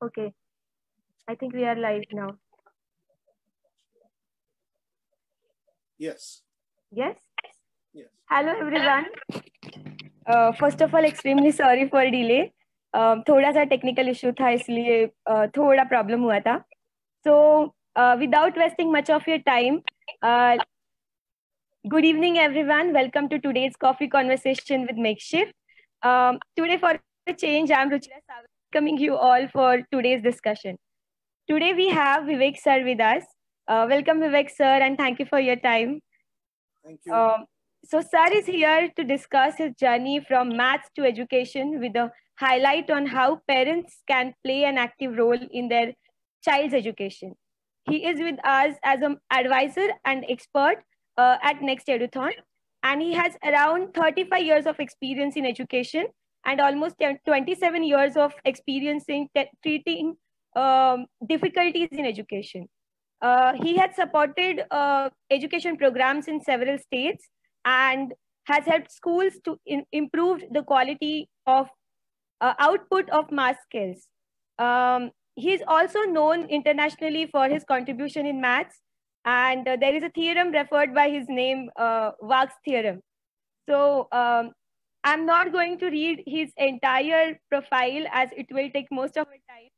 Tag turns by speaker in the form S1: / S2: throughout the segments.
S1: Okay. I think we are live now.
S2: Yes.
S1: Yes?
S2: Yes.
S1: Hello everyone. Uh, first of all, extremely sorry for delay. Um, थोड़ा सा technical issue था इसलिए uh, थोड़ा problem हुआ था so without wasting much of your time good evening everyone welcome to today's coffee conversation with makeshift um, today for a change i'm ruchira welcoming you all for today's discussion today we have vivek sir with us uh, welcome vivek sir and thank you for your time
S2: Thank you.
S1: um, so, Sir is here to discuss his journey from maths to education with a highlight on how parents can play an active role in their child's education. He is with us as an advisor and expert uh, at Next Eduthon, and he has around 35 years of experience in education and almost 27 years of experiencing treating um, difficulties in education. Uh, he had supported uh, education programs in several states and has helped schools to improve the quality of uh, output of math skills. Um, he is also known internationally for his contribution in maths, and uh, there is a theorem referred by his name, uh, Wagh's theorem. So um, I'm not going to read his entire profile as it will take most of our time.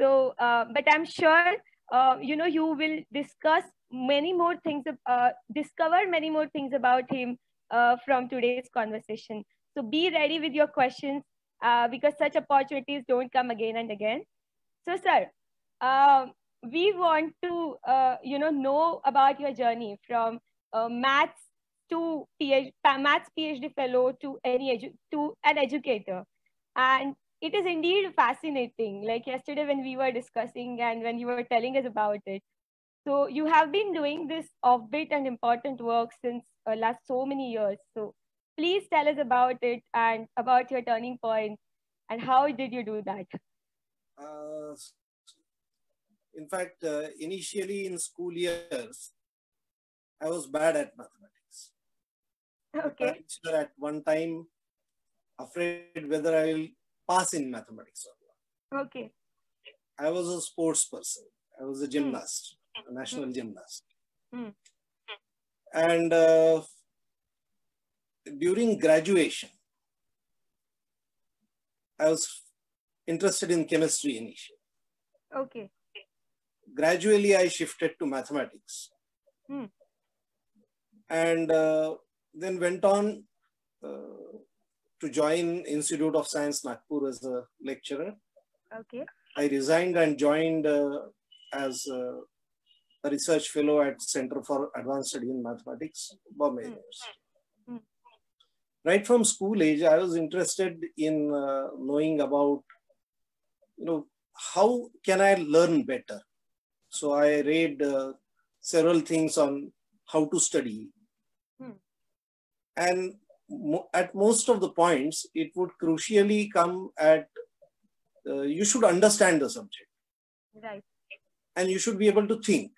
S1: So, uh, but I'm sure uh, you know you will discuss many more things, uh, discover many more things about him uh, from today's conversation. So be ready with your questions uh, because such opportunities don't come again and again. So, sir, um, we want to uh, you know know about your journey from maths to PhD, maths PhD fellow to any to an educator, and it is indeed fascinating. Like yesterday when we were discussing and when you were telling us about it, so you have been doing this offbeat and important work since uh, last so many years. So please tell us about it and about your turning point and how did you do that?
S2: Uh, in fact, uh, initially in school years, I was bad at mathematics.
S1: Okay.
S2: at one time afraid whether I will pass in mathematics or not.
S1: Okay.
S2: I was a sports person. I was a gymnast, a national
S1: Hmm.
S2: gymnast.
S1: Hmm.
S2: And uh, during graduation, I was interested in chemistry initially.
S1: Okay.
S2: Gradually, I shifted to mathematics.
S1: Hmm.
S2: And uh, then went on uh, to join Institute of Science Nagpur as a lecturer.
S1: Okay.
S2: I resigned and joined uh, as a research fellow at Center for Advanced Study in Mathematics, Bombay.
S1: Hmm.
S2: Right from school age, I was interested in uh, knowing about, you know, how can I learn better? So I read uh, several things on how to study. And mo- at most of the points, it would crucially come at uh, you should understand the subject
S1: Right.
S2: and you should be able to think.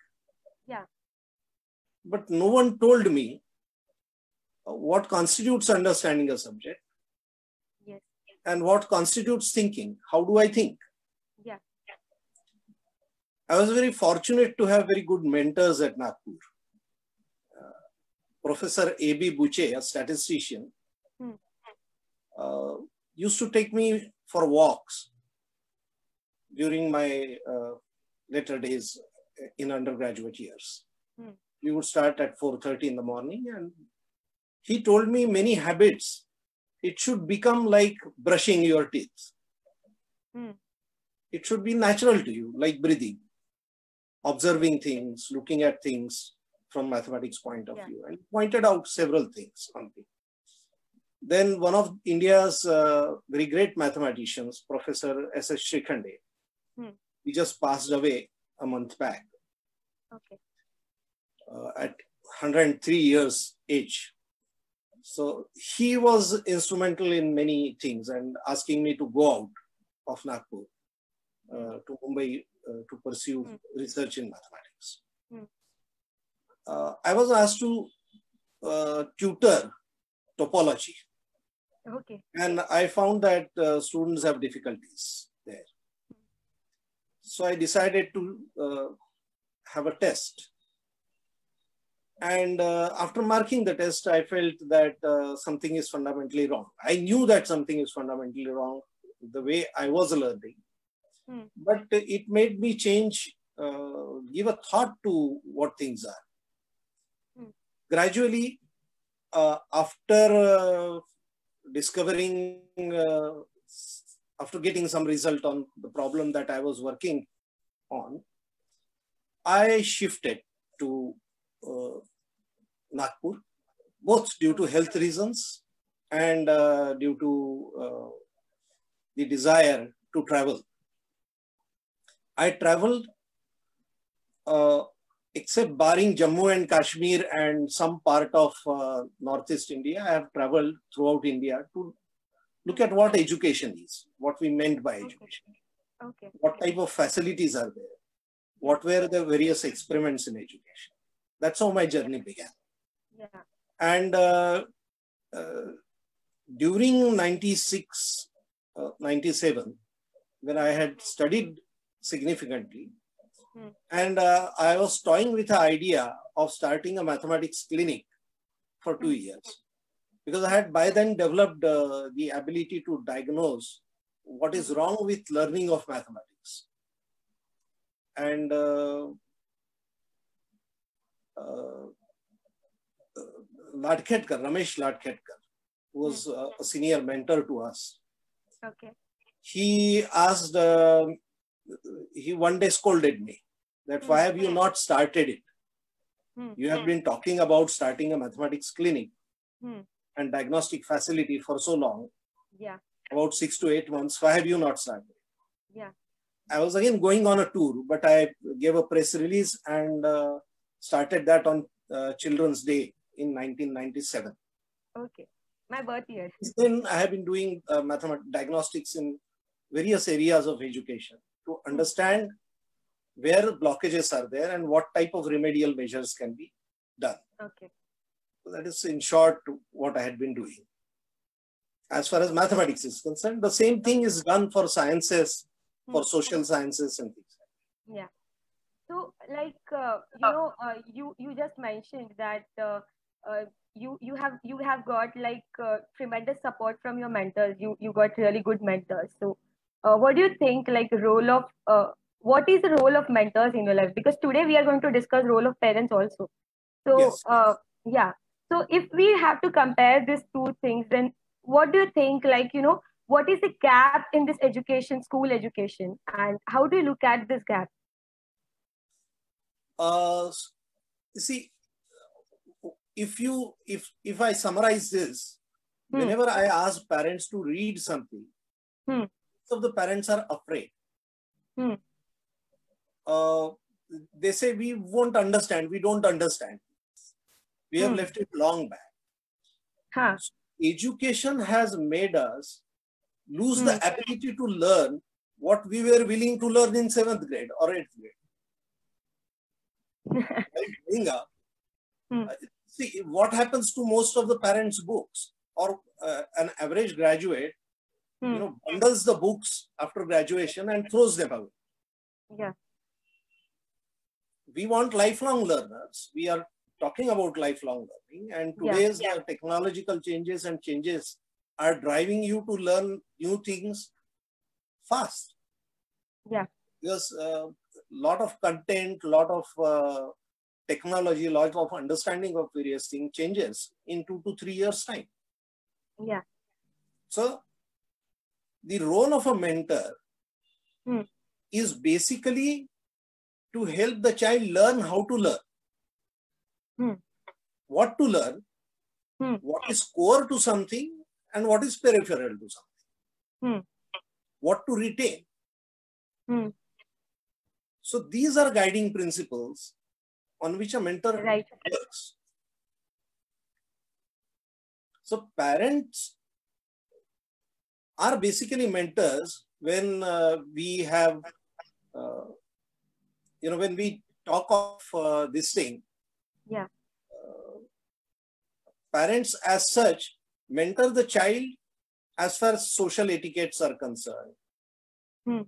S1: Yeah.
S2: But no one told me uh, what constitutes understanding a subject
S1: Yes.
S2: and what constitutes thinking. How do I think?
S1: Yeah.
S2: I was very fortunate to have very good mentors at Nagpur. Professor A.B. Buche, a statistician,
S1: Hmm.
S2: uh, used to take me for walks during my uh, later days in undergraduate years.
S1: Hmm.
S2: We would start at 4.30 in the morning and he told me many habits. It should become like brushing your teeth.
S1: Hmm.
S2: It should be natural to you, like breathing, observing things, looking at things from mathematics point of
S1: Yeah.
S2: view, and pointed out several things on me. Then one of India's uh, very great mathematicians, Professor S. S. Shrikhande,
S1: Hmm.
S2: he just passed away a month back
S1: Okay.
S2: uh, at 103 years age. So he was instrumental in many things and asking me to go out of Nagpur uh, to Mumbai uh, to pursue
S1: Hmm.
S2: research in mathematics.
S1: Hmm.
S2: Uh, I was asked to uh, tutor topology
S1: Okay.
S2: and I found that uh, students have difficulties there. So I decided to uh, have a test. And uh, after marking the test, I felt that uh, something is fundamentally wrong. I knew that something is fundamentally wrong the way I was learning. Hmm. But it made me change, uh, give a thought to what things are. Gradually, uh, after uh, discovering, uh, after getting some result on the problem that I was working on, I shifted to uh, Nagpur, both due to health reasons and due to the desire to travel. I traveled, uh, except barring Jammu and Kashmir and some part of uh, Northeast India, I have traveled throughout India to look at what education is, what we meant by education.
S1: Okay. okay.
S2: What type of facilities are there? What were the various experiments in education? That's how my journey began.
S1: Yeah.
S2: And uh, uh, during 96, uh, 97, when I had studied significantly, hmm. and uh, I was toying with the idea of starting a mathematics clinic for two years because I had by then developed uh, the ability to diagnose what is wrong with learning of mathematics. And uh, uh, Ladkhetkar, Ramesh Ladkhetkar, was uh, a senior mentor to us.
S1: Okay.
S2: He asked, uh, he one day scolded me that why have you hmm. not started it? Hmm. You have been talking about starting a mathematics clinic hmm. and diagnostic facility for so long.
S1: Yeah.
S2: About six to eight months. Why have you not started?
S1: Yeah.
S2: I was again going on a tour, but I gave a press release and uh, started that on uh, Children's Day in 1997.
S1: Okay, my birth year.
S2: Then I have been doing uh, mathematics diagnostics in various areas of education to understand where blockages are there and what type of remedial measures can be done.
S1: Okay.
S2: So that is in short what I had been doing. As far as mathematics is concerned, the same thing is done for sciences, for hmm. social sciences and things.
S1: Yeah. So, like uh, you know, uh, you you just mentioned that uh, uh, you you have you have got like uh, tremendous support from your mentors you you got really good mentors so uh, what do you think like role of uh, what is the role of mentors in your life because today we are going to discuss role of parents also so yes. uh, yeah so if we have to compare these two things then what do you think like you know what is the gap in this education school education and how do you look at this gap
S2: uh see if you if if I summarize this, hmm. whenever I ask parents to read something,
S1: hmm.
S2: Of the parents are afraid.
S1: Hmm.
S2: Uh, they say we won't understand. We don't understand. We have hmm. left it long back.
S1: Huh.
S2: So education has made us lose the hmm. ability to learn what we were willing to learn in seventh grade or eighth grade. growing up, hmm. Uh, see what happens to most of the parents' books or uh, an average graduate. You know, bundles the books after graduation and throws them away.
S1: Yeah.
S2: We want lifelong learners. We are talking about lifelong learning, and today's yeah. Yeah. Uh, technological changes and changes are driving you to learn new things fast.
S1: Yeah.
S2: Because a uh, lot of content, lot of uh, technology, lot of understanding of various things changes in two to three years' time.
S1: Yeah.
S2: So the role of a mentor
S1: hmm.
S2: is basically to help the child learn how to learn.
S1: Hmm.
S2: What to learn,
S1: hmm.
S2: what is core to something, and what is peripheral to something. What to retain. So these are guiding principles on which a mentor
S1: right.
S2: works. So parents are basically mentors when uh, we have, uh, you know, when we talk of uh, this thing.
S1: Yeah.
S2: Uh, parents as such mentor the child as far as social etiquettes are concerned.
S1: Hmm.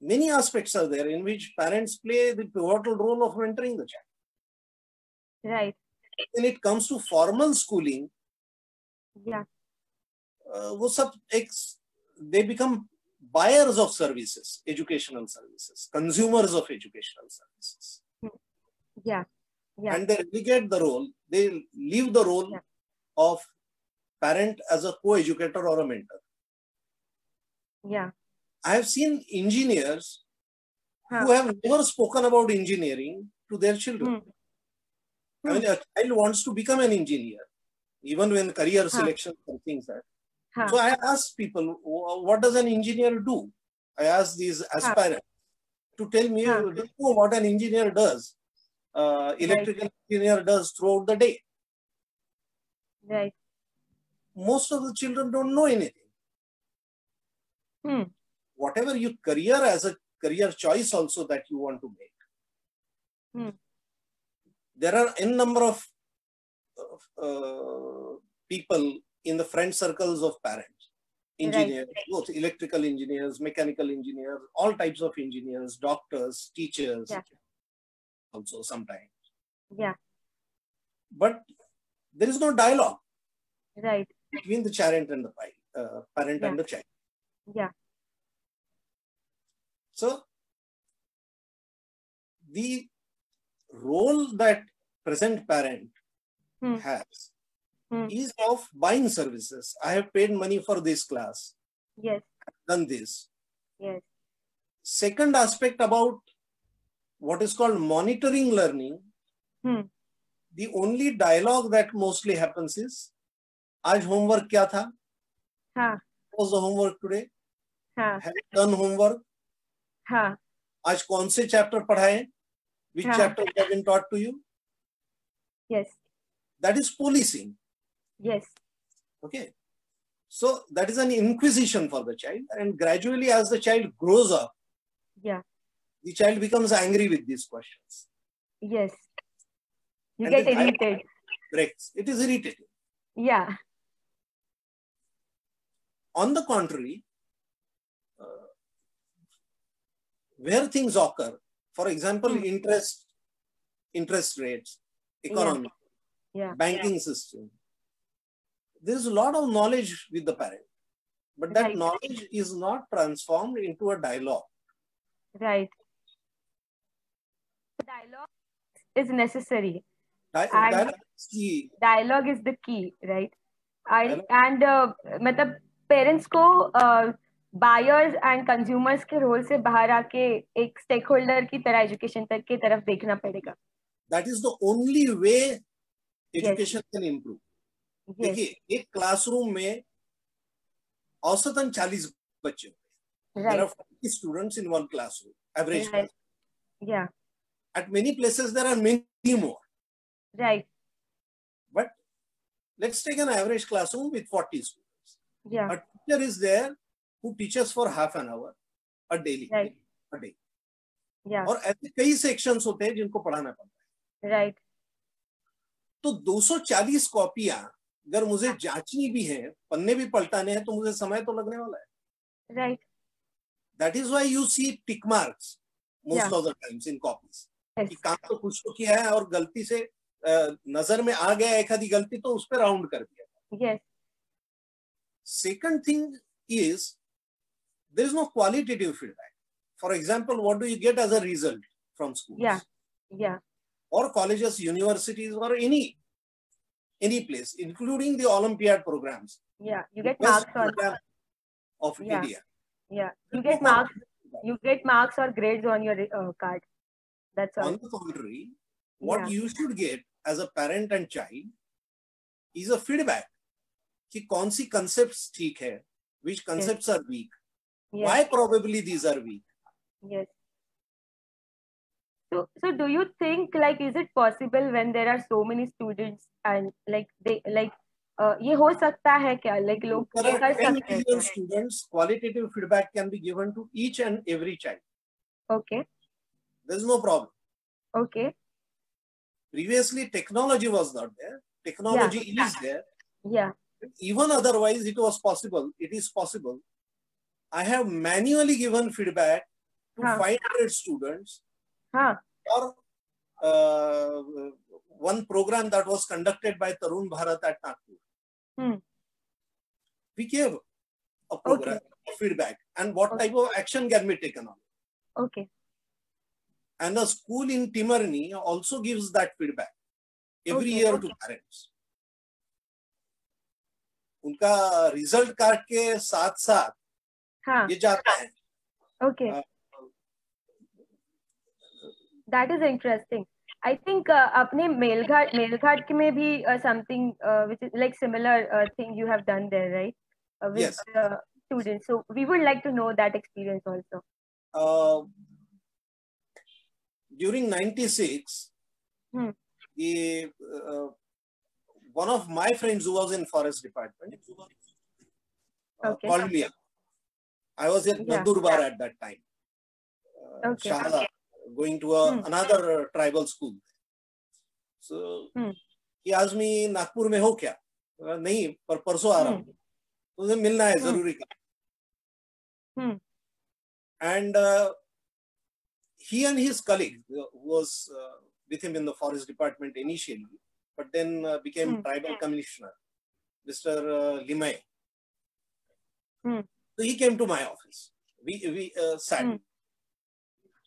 S2: many aspects are there in which parents play the pivotal role of mentoring the child.
S1: Right.
S2: When it comes to formal schooling,
S1: Yeah.
S2: uh, वो सब एक they become buyers of services, educational services, consumers of educational services.
S1: Yeah. Yeah.
S2: And they relegate the role, they leave the role
S1: Yeah.
S2: of parent as a co-educator or a mentor.
S1: Yeah.
S2: I have seen engineers
S1: Huh.
S2: who have never spoken about engineering to their children.
S1: Hmm.
S2: I mean, a child wants to become an engineer, even when career selection and things like that.
S1: Huh.
S2: So I ask people, what does an engineer do? I ask these aspirants to tell me,
S1: Huh.
S2: do you know what an engineer does? Uh, electrical engineer does throughout the day.
S1: Right.
S2: Most of the children don't know anything.
S1: Hmm.
S2: Whatever your career as a career choice also that you want to make.
S1: Hmm.
S2: There are n number of uh, people in the friend circles of parents, engineers, both electrical engineers, mechanical engineers, all types of engineers, doctors, teachers,
S1: Yeah.
S2: also sometimes.
S1: Yeah.
S2: But there is no dialogue
S1: Right.
S2: between the parent and the child, uh, parent and the child.
S1: Yeah.
S2: So the role that present parent
S1: Hmm.
S2: has
S1: Hmm.
S2: is of buying services. I have paid money for this class,
S1: Yes.
S2: done this.
S1: Yes.
S2: Second aspect about what is called monitoring learning,
S1: Hmm.
S2: the only dialogue that mostly happens is, आज homework क्या था?
S1: हाँ.
S2: Was the homework today?
S1: हाँ.
S2: Have you done homework?
S1: हाँ.
S2: आज कौन से chapter पढ़ाए? Which
S1: हाँ.
S2: chapter have been taught to you?
S1: Yes.
S2: That is policing.
S1: Yes.
S2: Okay. So that is an inquisition for the child. And gradually, as the child grows up,
S1: Yeah.
S2: the child becomes angry with these questions.
S1: Yes. You
S2: And
S1: get irritated.
S2: Breaks. It is irritating.
S1: Yeah.
S2: On the contrary, uh, where things occur, for example,
S1: Hmm.
S2: interest, interest rates, economy,
S1: Yeah.
S2: banking system, there is a lot of knowledge with the parent, but that
S1: Right.
S2: knowledge is not transformed into a dialogue.
S1: Right. Dialogue is necessary.
S2: Di-
S1: And-
S2: dialogue is key.
S1: Dialogue is the key, right? I,
S2: Dialogue-
S1: and uh, मतलब parents को buyers and consumers के role से बाहर आके एक stake holder की तरह education तक की तरफ देखना पड़ेगा
S2: That is the only way education can improve. देखिए एक क्लासरूम में औसतन चालीस बच्चे students in one classroom average at many places there are many more
S1: right
S2: but let's take an average classroom with forty students teacher is there who teachers for half an hour a daily और ऐसे कई sections होते हैं जिनको पढ़ाना पड़ता है।
S1: Right right.
S2: तो 240 कॉपियाँ अगर मुझे जांचनी भी है पन्ने भी पलटाने हैं तो मुझे समय तो लगने वाला है।
S1: Right
S2: that is why you see tick
S1: marks
S2: most of the times in
S1: copies
S2: कि काम तो कुछ तो किया है और गलती से नज़र में आ गया एक आधी गलती तो उस पर राउंड कर दिया। Second thing is there is no qualitative feedback for example what do you get as a result from
S1: school और
S2: कॉलेजेस यूनिवर्सिटीज और or any any place, including the Olympiad programs.
S1: yeah you get
S2: best
S1: marks on
S2: program of
S1: Yeah.
S2: India.
S1: yeah you get marks you get marks or grades on your uh, card that's all
S2: On the contrary, what
S1: yeah
S2: you should get as a parent and child is a feedback. कि कौन सी concepts ठीक है, which concepts are weak,
S1: yeah
S2: why probably these are weak.
S1: Yes. So, so do you think like is it possible when there are so many students and like they like uh, ये हो सकता है क्या like लोग
S2: There
S1: ये
S2: are
S1: कर
S2: 10
S1: सकते हैं
S2: million
S1: क्या?
S2: students, qualitative feedback can be given to each and every child.
S1: Okay,
S2: There's no problem.
S1: okay,
S2: Previously, technology was not there. Technology is there.
S1: yeah,
S2: even otherwise it was possible it is possible i have manually given feedback to
S1: Huh.
S2: 500 students हाँ। और one programme that was conducted by Tarun Bharat at Nagpur feedback and what type of action can be taken on
S1: okay
S2: and a school in Timarni also gives that feedback every year to parents उनका result card के साथ साथ
S1: हाँ.
S2: ये जाता है।
S1: Okay okay.
S2: uh,
S1: that is interesting i think uh, apne melghat melghat mein bhi uh, something uh, which is like similar uh, thing you have done there right uh, with
S2: yes.
S1: uh, students so we would like to know that experience also
S2: uh, during 96
S1: hmm.
S2: the uh, one of my friends who was in forest department uh,
S1: okay.
S2: called me up i was at
S1: yeah.
S2: at that time uh,
S1: okay.
S2: Shahada. Okay. Going to a,
S1: Hmm.
S2: another uh, tribal school. So
S1: Hmm.
S2: he asked me, Nagpur में हो क्या? बोला, नहीं पर परसों आ रहा
S1: Hmm.
S2: हूँ तुझे मिलना है
S1: Hmm.
S2: ज़रूरी का
S1: Hmm.
S2: and uh, he and his colleague uh, who was uh, with him in the forest department initially but then uh, became
S1: Hmm.
S2: tribal commissioner mr uh, limay
S1: Hmm.
S2: so he came to my office we we uh, sat
S1: Hmm. Hmm.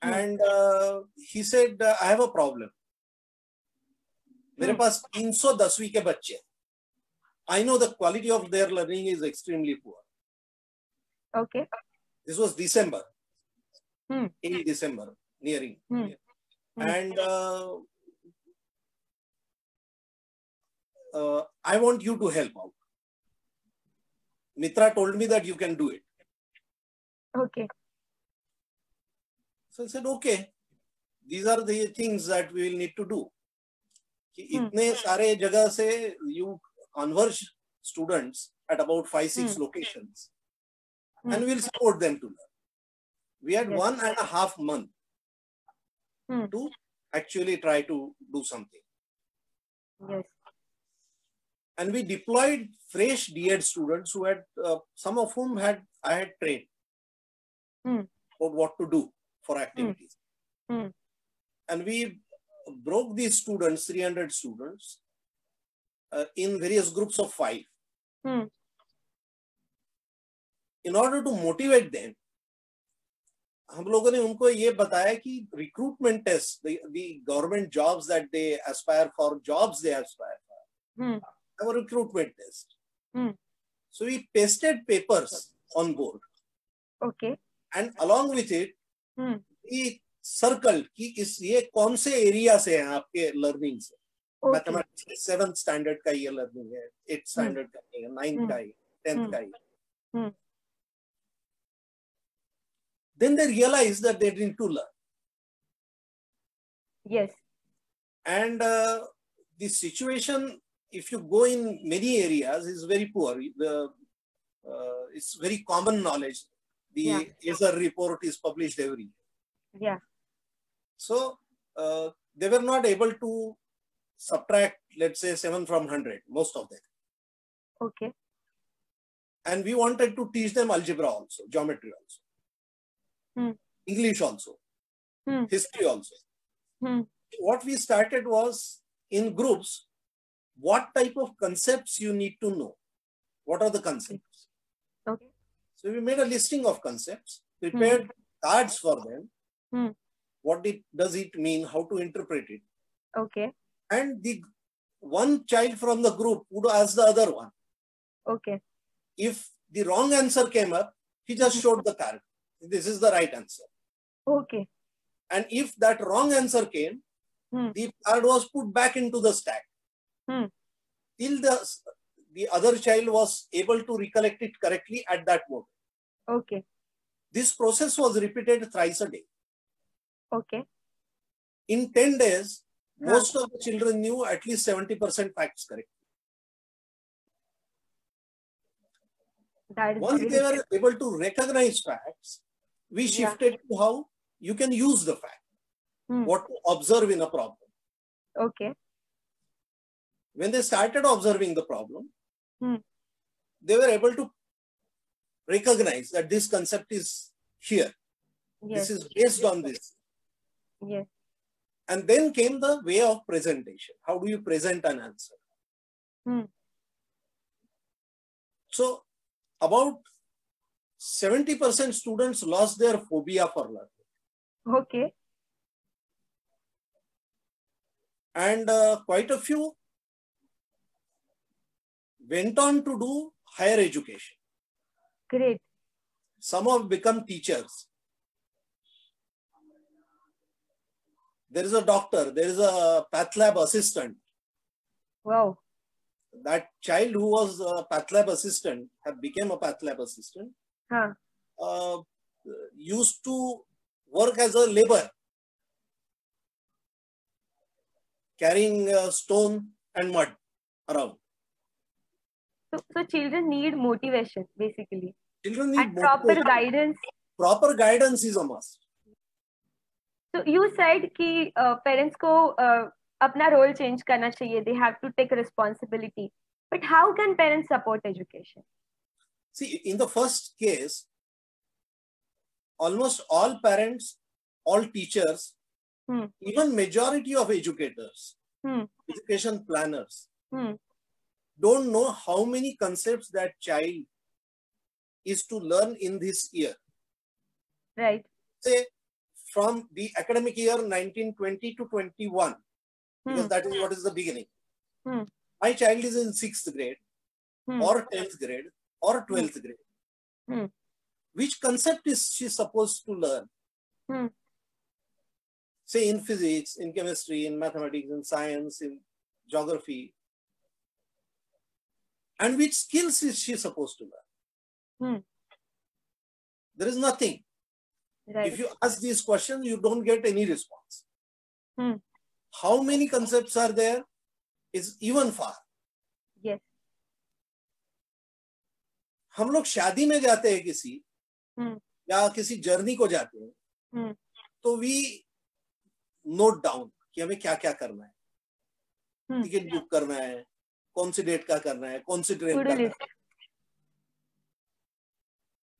S2: and uh, he said uh, i have a problem मेरे
S1: Hmm.
S2: पास 310वीं के बच्चे हैं. I know the quality of their learning is extremely poor.
S1: Okay.
S2: This was December.
S1: Hmm.
S2: In December, nearing.
S1: Hmm.
S2: near.
S1: Hmm.
S2: And uh, uh, I want you to help out. Mitra told me that you can do it.
S1: Okay.
S2: So I said, okay, these are the things that we will need to do. कि
S1: Hmm.
S2: इतने सारे जगह से you converge students at about five, six
S1: Hmm.
S2: locations
S1: Hmm.
S2: and we'll support them to learn. We had
S1: Yes.
S2: one and a half month
S1: Hmm.
S2: to actually try to do something.
S1: Yes.
S2: And we deployed fresh DED students who had, uh, some of whom had I had trained
S1: Hmm.
S2: about what to do for activities.
S1: Hmm.
S2: And we broke these students, 300 students, uh, in various groups of five.
S1: Hmm.
S2: In order to motivate them, हम लोगों ने उनको ये बताया कि recruitment test the government jobs that they aspire for jobs they Aspire
S1: Hmm.
S2: our recruitment test.
S1: Hmm.
S2: So we pasted papers on board
S1: Okay.
S2: and along with it,
S1: Hmm.
S2: circled कि इस ये कौन से एरिया से हैं आपके learning से
S1: Okay.
S2: Mathematics seventh standard का ये लर्निंग है एट स्टैंडर्ड का ये नाइन्थ
S1: Hmm.
S2: का ये टेंथ
S1: Hmm.
S2: का ये
S1: Hmm.
S2: then they realized that they didn't to learn
S1: Yes.
S2: and uh, the situation if you go in many areas is very poor the uh, it's very common knowledge the
S1: Yeah.
S2: Report is published every year
S1: Yeah.
S2: so uh, they were not able to subtract let's say 7 from 100 most of them
S1: Okay.
S2: and we wanted to teach them algebra also geometry also
S1: Hmm.
S2: english also
S1: Hmm.
S2: history also
S1: Hmm.
S2: what we started was in groups what type of concepts you need to know what are the concepts. So we made a listing of concepts prepared cards for them
S1: Hmm.
S2: what it, does it mean how to interpret it
S1: Okay.
S2: and the one child from the group would ask the other one
S1: Okay.
S2: if the wrong answer came up he just showed the card this is the right answer
S1: Okay.
S2: and if that wrong answer came
S1: Hmm.
S2: the card was put back into the stack
S1: Hmm.
S2: till the the other child was able to recollect it correctly at that moment
S1: Okay.
S2: this process was repeated thrice a day
S1: Okay.
S2: in 10 days
S1: Huh.
S2: most of the children knew at least 70% facts correct
S1: That is
S2: once
S1: really
S2: they were able to recognize facts we
S1: Yeah.
S2: shifted to how you can use the fact
S1: Hmm.
S2: what to observe in a problem
S1: Okay.
S2: when they started observing the problem,
S1: Hmm.
S2: they were able to recognize that this concept is here.
S1: Yes.
S2: This is based on this.
S1: Yes.
S2: And then came the way of presentation. How do you present an answer?
S1: Hmm.
S2: So about 70% students lost their phobia for learning.
S1: Okay.
S2: And uh, quite a few went on to do higher education.
S1: Great.
S2: Some have become teachers. There is a doctor, there is a path lab assistant.
S1: Wow.
S2: That child who was a path lab assistant have become a path lab assistant.
S1: Huh.
S2: Uh, used to work as a labor, carrying uh, stone and mud around.
S1: So, so children need motivation basically
S2: Children need
S1: and proper guidance.
S2: Proper guidance is a must.
S1: So you said कि uh, parents को uh, अपना role change करना चाहिए. They have to take responsibility. But how can parents support education?
S2: See, in the first case, almost all parents, all teachers,
S1: Hmm.
S2: even majority of educators,
S1: Hmm.
S2: education planners,
S1: Hmm.
S2: Don't know how many concepts that child is to learn in this year.
S1: Right.
S2: Say, from the academic year 1920 to 21, because
S1: Hmm.
S2: that is what is the beginning.
S1: Hmm.
S2: My child is in sixth grade
S1: Hmm.
S2: or 10th grade or 12th grade.
S1: Hmm.
S2: Which concept is she supposed to learn?
S1: Hmm.
S2: Say in physics, in chemistry, in mathematics, in science, in geography. And which skills is she supposed to learn?
S1: Hmm.
S2: There is nothing.
S1: Right.
S2: If you ask these questions, you don't get any response.
S1: Hmm.
S2: How many concepts are there is even far.
S1: Yes.
S2: हम लोग शादी में जाते हैं किसी
S1: हम्म।
S2: या किसी journey को जाते हैं
S1: हम्म।
S2: तो वी नोट डाउन कि हमें क्या क्या करना है
S1: हम्म।
S2: टिकट बुक करना है कौन सी डेट का करना है कौन सी ट्रेन का करना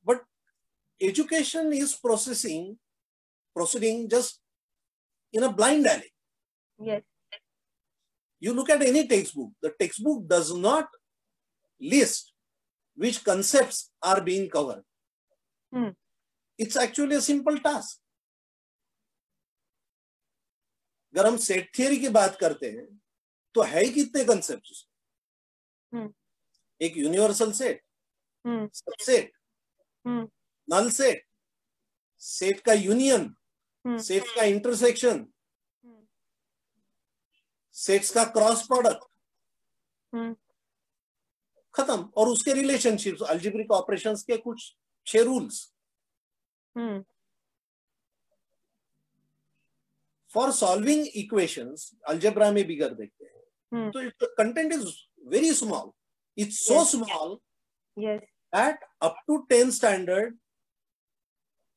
S2: but education is processing proceeding just in a blind alley you look at any text book the text book does not list which concept are being covered it's actually a simple task अगर हम set theory की बात करते हैं तो है ही कितने concept एक
S1: universal
S2: set.
S1: Subset.
S2: Null set set का यूनियन. सेट का इंटरसेक्शन. सेट्स का क्रॉस प्रोडक्ट
S1: Hmm.
S2: खत्म और उसके रिलेशनशिप्स अल्जेब्रिक ऑपरेशंस के कुछ छह
S1: rules.
S2: For solving equations algebra में बिगर देखते हैं. तो content is very small it's so
S1: Yes.
S2: स्मॉल
S1: Yes.
S2: at up to 10 standard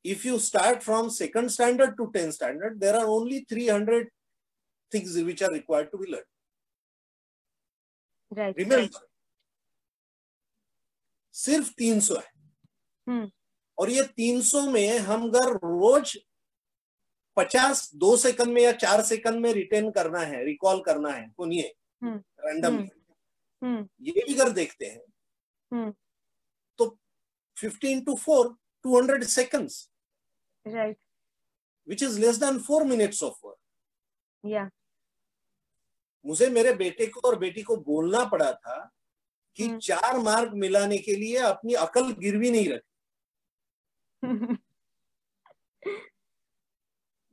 S2: if you start from second standard to 10 standard there are only 300 things which are required to be learned
S1: Right.
S2: remember सिर्फ़ 300 है
S1: Hmm.
S2: और ये 300 में हम अगर रोज 50 दो second में या चार सेकंड में रिटेन करना है रिकॉल करना है सुनिए
S1: Hmm.
S2: Random
S1: Hmm. Hmm.
S2: Hmm. ये फिगर देखते हैं
S1: हम्म।
S2: तो 15 to 4 200 seconds
S1: right
S2: which is less than 4 minutes of work मुझे मेरे बेटे को और बेटी को बोलना पड़ा था कि
S1: हम्म।
S2: चार मार्ग मिलाने के लिए अपनी अकल गिरवी नहीं रख।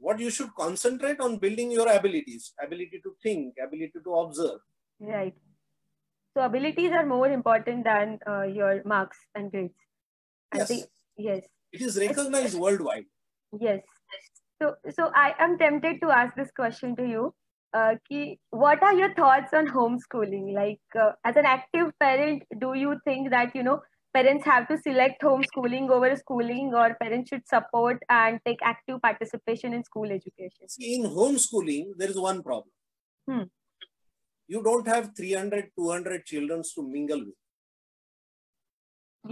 S2: What you should concentrate on building your abilities ability to think ability to observe
S1: right So abilities are more important than uh, your marks and grades. I
S2: yes
S1: yes.
S2: it is recognized worldwide
S1: Yes. So, so I am tempted to ask this question to you. Uh, ki, what are your thoughts on homeschooling? Like, uh, as an active parent, do you think that you know parents have to select homeschooling over schooling, or parents should support and take active participation in school education?
S2: See, in homeschooling there is one problem
S1: Hmm.
S2: You don't have 300 200 children to mingle with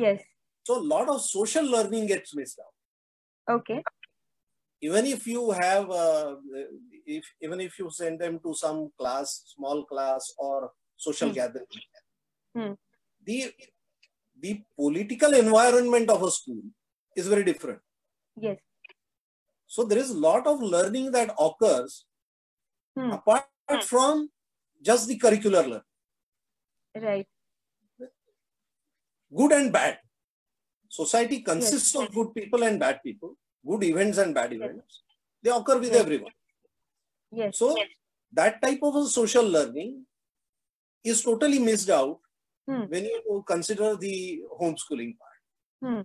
S1: Yes.
S2: so a lot of social learning gets missed out
S1: Okay.
S2: even if you have, uh, if even if you send them to some class, small class or social
S1: Hmm.
S2: gathering,
S1: Hmm.
S2: the the political environment of a school is very different.
S1: Yes.
S2: So there is a lot of learning that occurs
S1: Hmm.
S2: apart from just the curricular learning,
S1: Right.
S2: good and bad. Society consists yes. of good people and bad people, good events and bad events Yes. They occur with
S1: Yes.
S2: everyone.
S1: Yes.
S2: So that type of a social learning is totally missed out
S1: Hmm.
S2: when you consider the homeschooling part. hmm.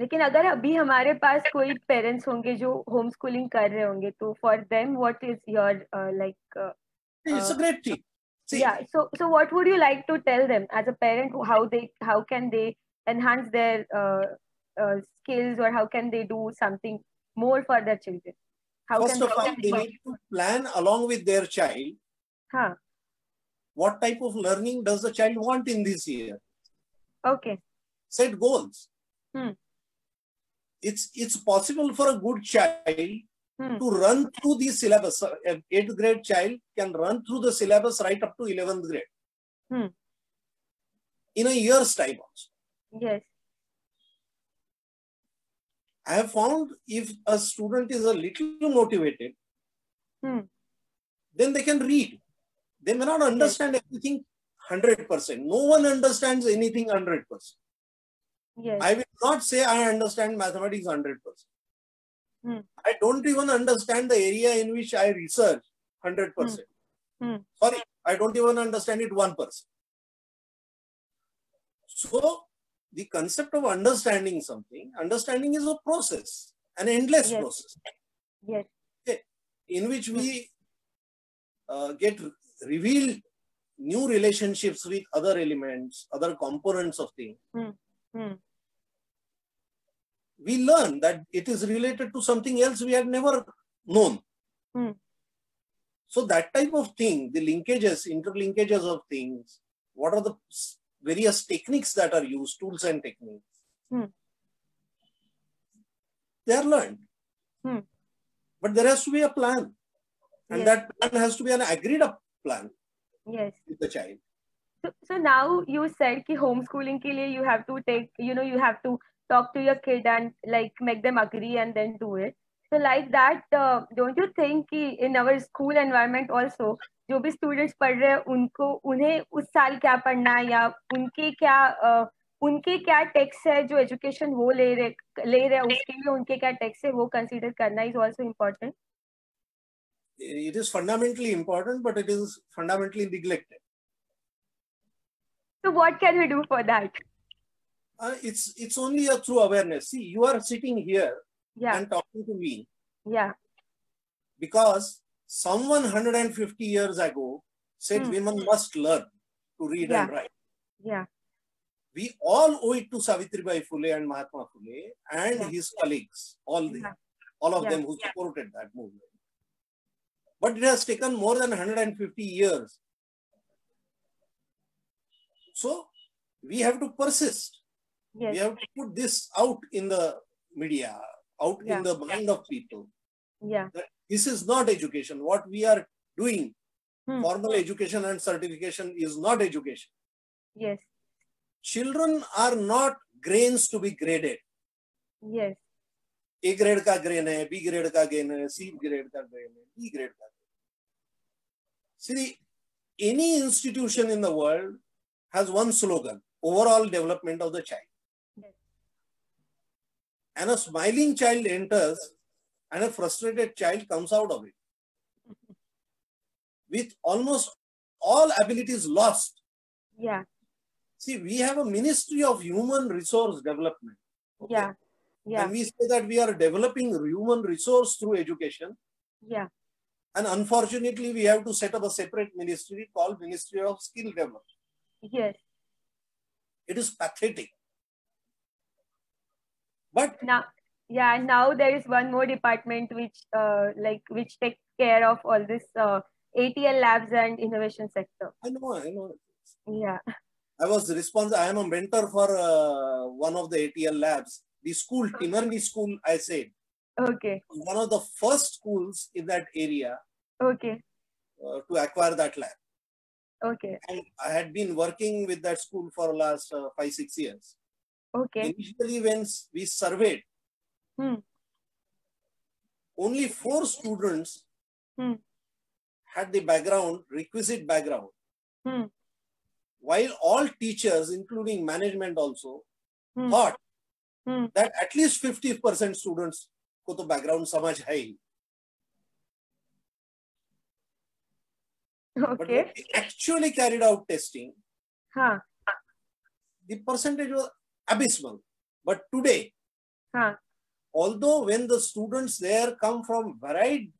S1: लेकिन अगर अभी हमारे पास कोई parents होंगे जो home schooling कर रहे होंगे तो for them what is your like
S2: It's a great thing. See,
S1: yeah so so what would you like to tell them as a parent how they how can they enhance their uh, uh, skills or how can they do something more for their children how
S2: first
S1: can
S2: of all, they need to plan along with their child
S1: huh
S2: what type of learning does the child want in this year.
S1: okay
S2: Set goals.
S1: Hmm.
S2: It's it's possible for a good child
S1: Hmm.
S2: to run through the syllabus. An eighth grade child can run through the syllabus right up to 11th grade.
S1: Hmm.
S2: In a year's time also.
S1: yes
S2: I have found if a student is a little motivated,
S1: Hmm.
S2: then they can read. They may not understand everything 100%. No one understands anything 100%.
S1: yes
S2: I will not say I understand mathematics 100%.
S1: Hmm.
S2: I don't even understand the area in which I research 100%.
S1: Hmm.
S2: Sorry, I don't even understand it 1%. So, the concept of understanding something, understanding is a process, an endless
S1: Yes.
S2: process
S1: yes
S2: in which we uh, get revealed new relationships with other elements, other components of things.
S1: hmm
S2: we learn that it is related to something else we had never known.
S1: Mm.
S2: So that type of thing, the linkages, interlinkages of things, what are the various techniques that are used, tools and techniques,
S1: mm.
S2: they are learned.
S1: Mm.
S2: But there has to be a plan. And
S1: yes.
S2: that plan has to be an agreed up plan
S1: yes.
S2: with the child.
S1: So, so now you said ki homeschooling ke liye you have to take, you know, you have to talk to your kid and like make them agree and then do it. So like that, uh, don't you think कि in our school environment also जो भी students पढ़ रहे हैं उनको उन्हें उस साल क्या पढ़ना है या उनके क्या uh, उनके क्या टेक्स्ट है जो एजुकेशन वो ले रहे ले रहे हैं उसके लिए उनके क्या टेक्स्ट है वो कंसीडर करना is also important
S2: It is fundamentally important, but it is fundamentally neglected.
S1: so what can we do for that
S2: Uh, it's it's only a through awareness. See, you are sitting here
S1: yeah
S2: and talking to me
S1: yeah
S2: because someone 150 years ago said
S1: Hmm.
S2: women must learn to read and write.
S1: yeah
S2: We all owe it to Savitribai Phule and Mahatma Phule and
S1: Yeah.
S2: his colleagues, all the,
S1: Yeah.
S2: all of
S1: Yeah.
S2: them who supported that movement. But it has taken more than 150 years. So we have to persist.
S1: yes
S2: We have to put this out in the media, out
S1: Yeah.
S2: in the mind of people.
S1: yeah
S2: This is not education. What we are doing,
S1: Hmm.
S2: formal education and certification is not education.
S1: yes
S2: Children are not grains to be graded.
S1: yes
S2: A grade का grain है B grade का grain है C grade का grain है D grade का See, any institution in the world has one slogan overall development of the child. and a smiling child enters, and a frustrated child comes out of it with almost all abilities lost.
S1: yeah
S2: See, we have a ministry of human resource development. okay?
S1: yeah yeah
S2: And we say that we are developing human resource through education.
S1: yeah
S2: And unfortunately, we have to set up a separate ministry called Ministry of Skill Development.
S1: yes
S2: It is pathetic. But
S1: now yeah now there is one more department which uh, like which takes care of all this uh, atl labs and innovation sector
S2: I know, I know.
S1: yeah
S2: I was responsible. I am a mentor for uh, one of the ATL labs. The school, Timarni school, I said.
S1: Okay.
S2: One of the first schools in that area
S1: Okay.
S2: uh, to acquire that lab.
S1: Okay.
S2: And I had been working with that school for last uh, five, six years.
S1: Okay.
S2: Initially, when we surveyed,
S1: Hmm.
S2: only four students
S1: Hmm.
S2: had the background, requisite background,
S1: Hmm.
S2: while all teachers, including management also,
S1: Hmm.
S2: thought
S1: Hmm.
S2: that at least 50% students को तो background समझ है ही. But when we actually carried out testing,
S1: Huh.
S2: the percentage was abysmal. But today,
S1: Huh.
S2: although when the students there come from varied,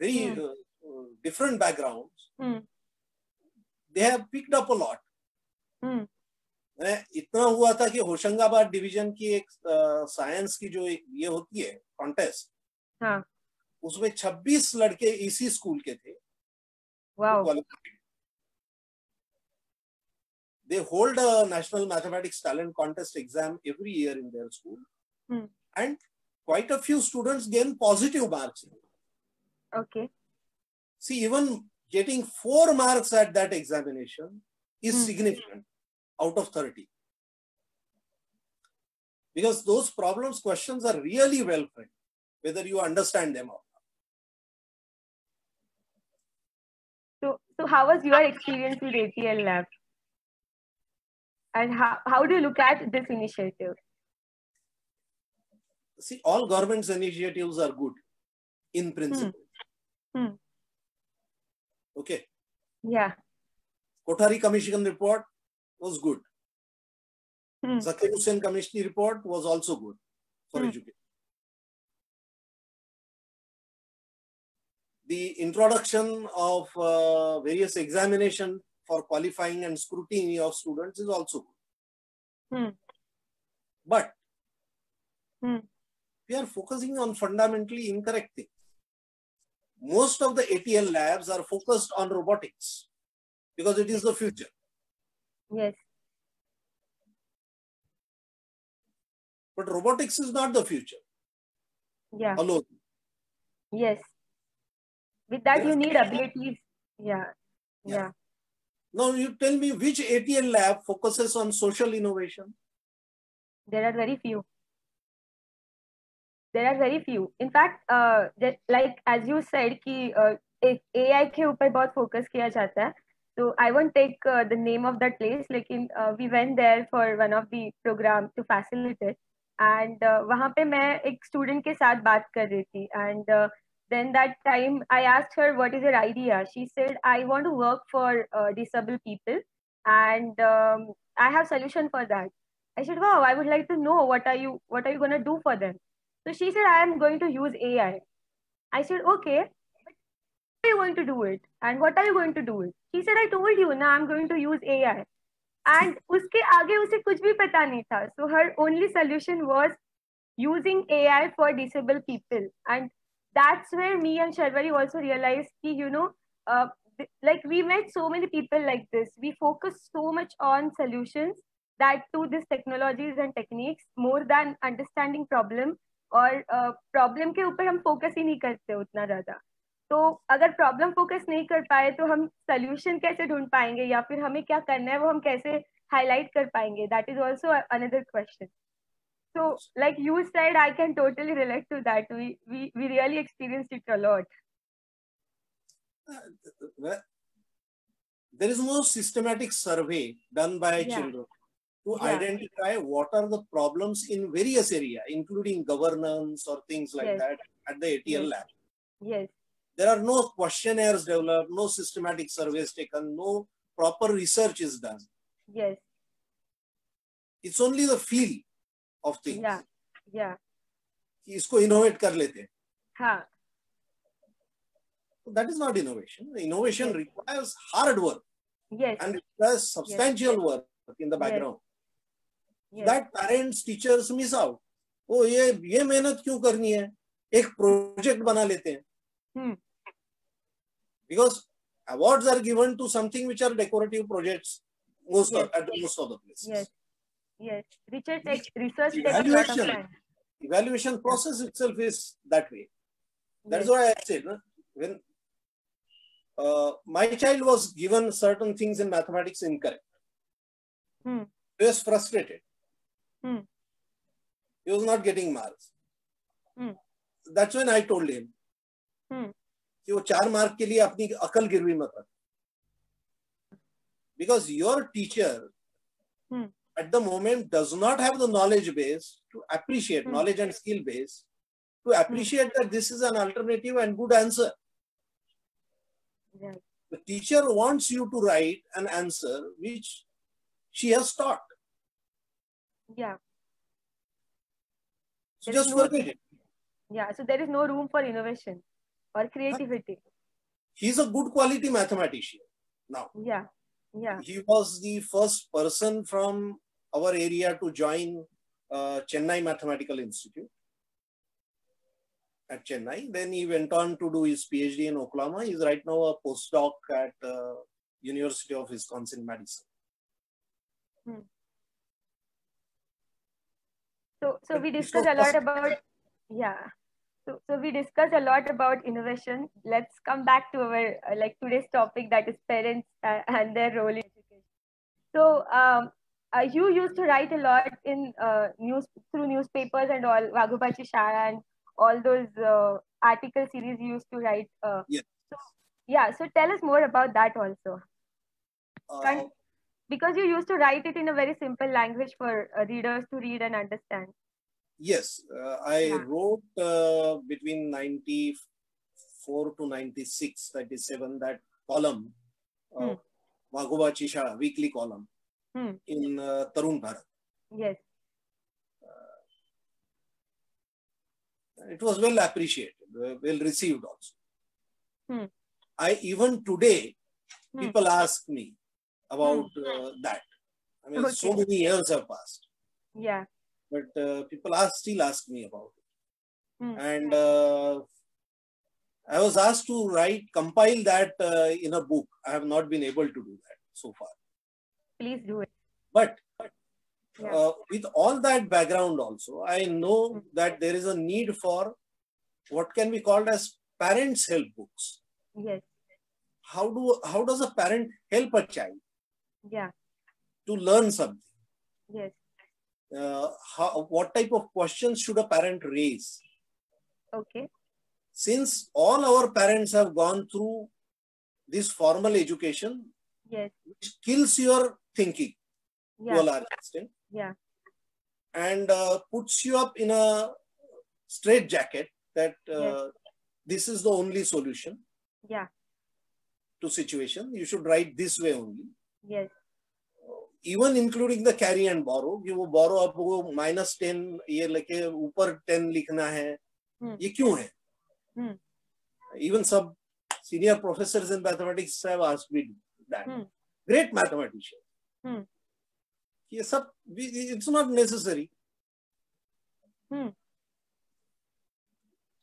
S2: very
S1: Hmm.
S2: uh, uh, different backgrounds,
S1: Hmm.
S2: they have picked up a lot.
S1: Hmm.
S2: इतना हुआ था कि Hoshangabad division की एक science की जो एक ये होती है कॉन्टेस्ट
S1: हाँ.
S2: उसमें 26 लड़के इसी स्कूल के थे
S1: Wow.
S2: They hold a national mathematics talent contest exam every year in their school
S1: Hmm.
S2: and quite a few students gain positive marks
S1: Okay.
S2: see even getting four marks at that examination is
S1: Hmm.
S2: significant out of 30 because those problems questions are really well framed whether you understand them or not
S1: So, so how was your experience with ATL Lab? And how, how do you look at this initiative?
S2: see all government's initiatives are good in principle
S1: Hmm.
S2: okay
S1: Yeah.
S2: kothari commission report was good
S1: Hmm.
S2: zakir hussain commission report was also good for
S1: Hmm.
S2: education the introduction of uh, various examination for qualifying and scrutiny of students is also good.
S1: Hmm.
S2: But
S1: Hmm.
S2: we are focusing on fundamentally incorrect things. Most of the ATL labs are focused on robotics because it is the future.
S1: Yes.
S2: But robotics is not the future
S1: Yeah.
S2: alone.
S1: Yes. With that, you need abilities. Yeah.
S2: Yeah.
S1: Yeah.
S2: Now you tell me which ATL lab focuses on social innovation?
S1: There are very few. There are very few. In fact, uh, that, like as you said कि uh, AI के ऊपर बहुत focus किया जाता है. So I won't take uh, the name of that place. लेकिन uh, we went there for one of the program to facilitate. And uh, वहाँ पे मैं एक student के साथ बात कर रही थी. And uh, then that time I asked her what is her idea. She said I want to work for uh, disabled people, and um, I have solution for that. I said, wow, I would like to know what are you what are you gonna do for them? So she said, I am going to use AI. I said, okay, but how are you going to do it? And what are you going to do it? She said, I told you, now I'm going to use AI. And उसके आगे उसे कुछ भी पता नहीं था. So her only solution was using AI for disabled people. And that's where me and Sharvari also realized, ki, you know, uh, like we met so many people like this. We focus so much on solutions that to these technologies and techniques more than understanding problem और problem के ऊपर हम focus ही नहीं करते उतना ज़्यादा तो अगर प्रॉब्लम फोकस नहीं कर पाए तो हम सोल्यूशन कैसे ढूंढ पाएँगे या फिर हमें क्या करना है वो हम कैसे हाईलाइट कर पाएँगे that is also another question so like you said i can totally relate to that we we, we really experienced it a lot
S2: uh, there is no systematic survey done by
S1: Yeah.
S2: children to
S1: Yeah.
S2: identify what are the problems in various area, including governance or things like
S1: Yes.
S2: that at the ATL
S1: Yes.
S2: lab.
S1: yes
S2: There are no questionnaires developed, no systematic surveys taken, no proper research is done.
S1: yes
S2: It's only the feel of things कि इसको innovate कर लेते हैं
S1: हाँ
S2: that is not innovation innovation requires hard work and plus substantial work in the background that parents teachers miss out वो ये ये मेहनत क्यों करनी है? एक प्रोजेक्ट बना लेते हैं. Because awards are given to something which are decorative projects most of at most of the places
S1: yes research takes research takes a lot of
S2: Evaluation.
S1: time
S2: evaluation process itself is that way. That's yes. why I said no? when uh, my child was given certain things in mathematics incorrect.
S1: Hmm.
S2: He was frustrated.
S1: Hmm.
S2: He was not getting marks.
S1: Hmm.
S2: That's when I told him
S1: hmm.
S2: कि वो चार mark के लिए अपनी अकल गिरवी मत रख your teacher
S1: hmm.
S2: At the moment does not have the knowledge base to appreciate
S1: hmm.
S2: knowledge and skill base to appreciate that this is an alternative and good answer.
S1: Yeah.
S2: the teacher wants you to write an answer which she has taught.
S1: Yeah.
S2: So just no, forget it.
S1: Yeah so there is no room for innovation or creativity.
S2: He's a good quality mathematician. Now
S1: yeah yeah.
S2: He was the first person from our area to join uh, Chennai Mathematical Institute at Chennai. Then he went on to do his PhD in Oklahoma. He's right now a postdoc at uh, University of Wisconsin-Madison.
S1: Hmm. So, so we discussed a lot about, yeah. So, so we discussed a lot about innovation. Let's come back to our uh, like today's topic that is parents uh, and their role in education. So um, uh, you used to write a lot in uh, news through newspapers and all Vaghubachi Shala and all those uh, article series you used to write. Uh,
S2: yeah.
S1: So, yeah. So tell us more about that also.
S2: Uh,
S1: because you used to write it in a very simple language for readers to read and understand.
S2: Yes, uh, I yeah. wrote uh, between 94 to 96, 97, that column, uh, hmm. Shala, weekly column
S1: hmm.
S2: in uh, Tarun Bharat.
S1: Yes.
S2: Uh, it was well appreciated, well received also.
S1: Hmm.
S2: I even today,
S1: hmm.
S2: people ask me about
S1: hmm.
S2: uh, that. I mean,
S1: okay.
S2: so many years have passed.
S1: Yeah
S2: but uh, people ask, still ask me about it.
S1: Mm.
S2: And uh, I was asked to write, compile that uh, in a book. I have not been able to do that so far.
S1: Please do it.
S2: But
S1: yeah.
S2: Uh, with all that background also, I know mm. that there is a need for what can be called as parents help books.
S1: Yes.
S2: How do how does a parent help a child?
S1: Yeah.
S2: To learn something.
S1: Yes
S2: uh, how, what type of questions should a parent raise?
S1: Okay.
S2: Since all our parents have gone through this formal education,
S1: yes,
S2: which kills your thinking
S1: yeah.
S2: to a large extent,
S1: yeah,
S2: and uh, puts you up in a straight jacket that uh,
S1: yes.
S2: this is the only solution,
S1: yeah,
S2: to situation. You should write this way only.
S1: Yes
S2: even including the carry and borrow कि वो बोरो वो minus ten ये लेके ऊपर ten लिखना है
S1: hmm.
S2: ये क्यों है इवन
S1: hmm.
S2: सब senior professor in mathematics have asked me that great mathematician ये सब it's not necessary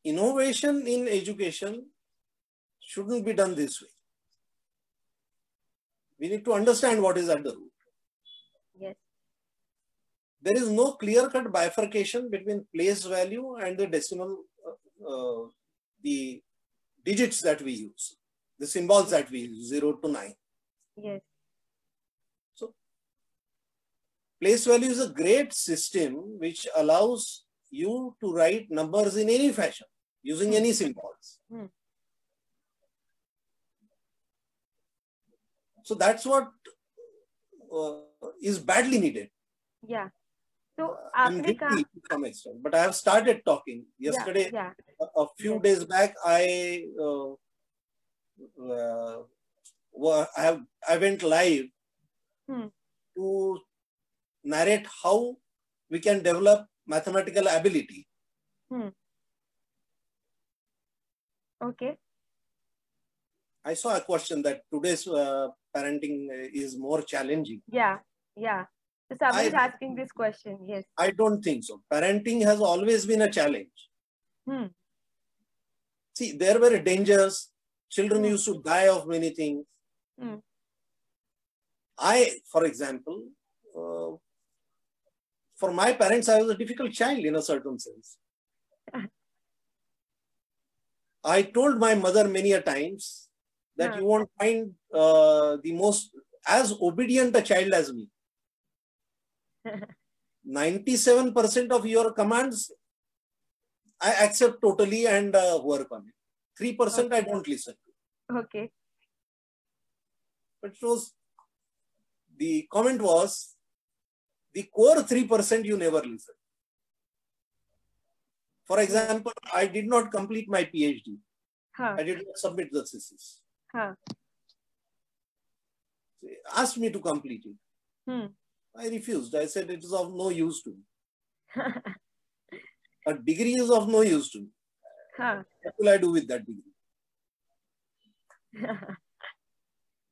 S2: innovation in education shouldn't be done this way. We need to understand what is at the root.
S1: Yes.
S2: There is no clear-cut bifurcation between place value and the decimal, uh, uh, the digits that we use, the symbols that we use, 0 to 9.
S1: Yes.
S2: Place value is a great system which allows you to write numbers in any fashion using
S1: hmm.
S2: any symbols.
S1: Hmm.
S2: So that's what uh, is badly needed.
S1: Yeah. So
S2: I'm guilty to some extent, but I have started talking. Yesterday,
S1: yeah,
S2: yeah. A, a, few days back, I uh, uh, I have I went live
S1: hmm.
S2: to narrate how we can develop mathematical ability.
S1: Hmm. Okay.
S2: I saw a question that today's uh, parenting is more challenging.
S1: Yeah, yeah. So someone is asking this question. Yes.
S2: I don't think so. Parenting has always been a challenge.
S1: Hmm.
S2: See, there were dangers. Children hmm. used to die of many things.
S1: Hmm.
S2: I, for example, uh, for my parents, I was a difficult child in a certain sense. I told my mother many a times that
S1: Huh.
S2: you won't find uh, the most as obedient a child as me. 97% of your commands I accept totally and uh, work on it. 3% I don't listen to.
S1: okay.
S2: But it was, the comment was, the core 3% you never listen. For example, I did not complete my PhD.
S1: Huh.
S2: I did not submit the thesis.
S1: Huh.
S2: They asked me to complete it.
S1: Hmm.
S2: I refused. I said it is of no use to me. A degree is of no use to me.
S1: huh.
S2: What will I do with that degree?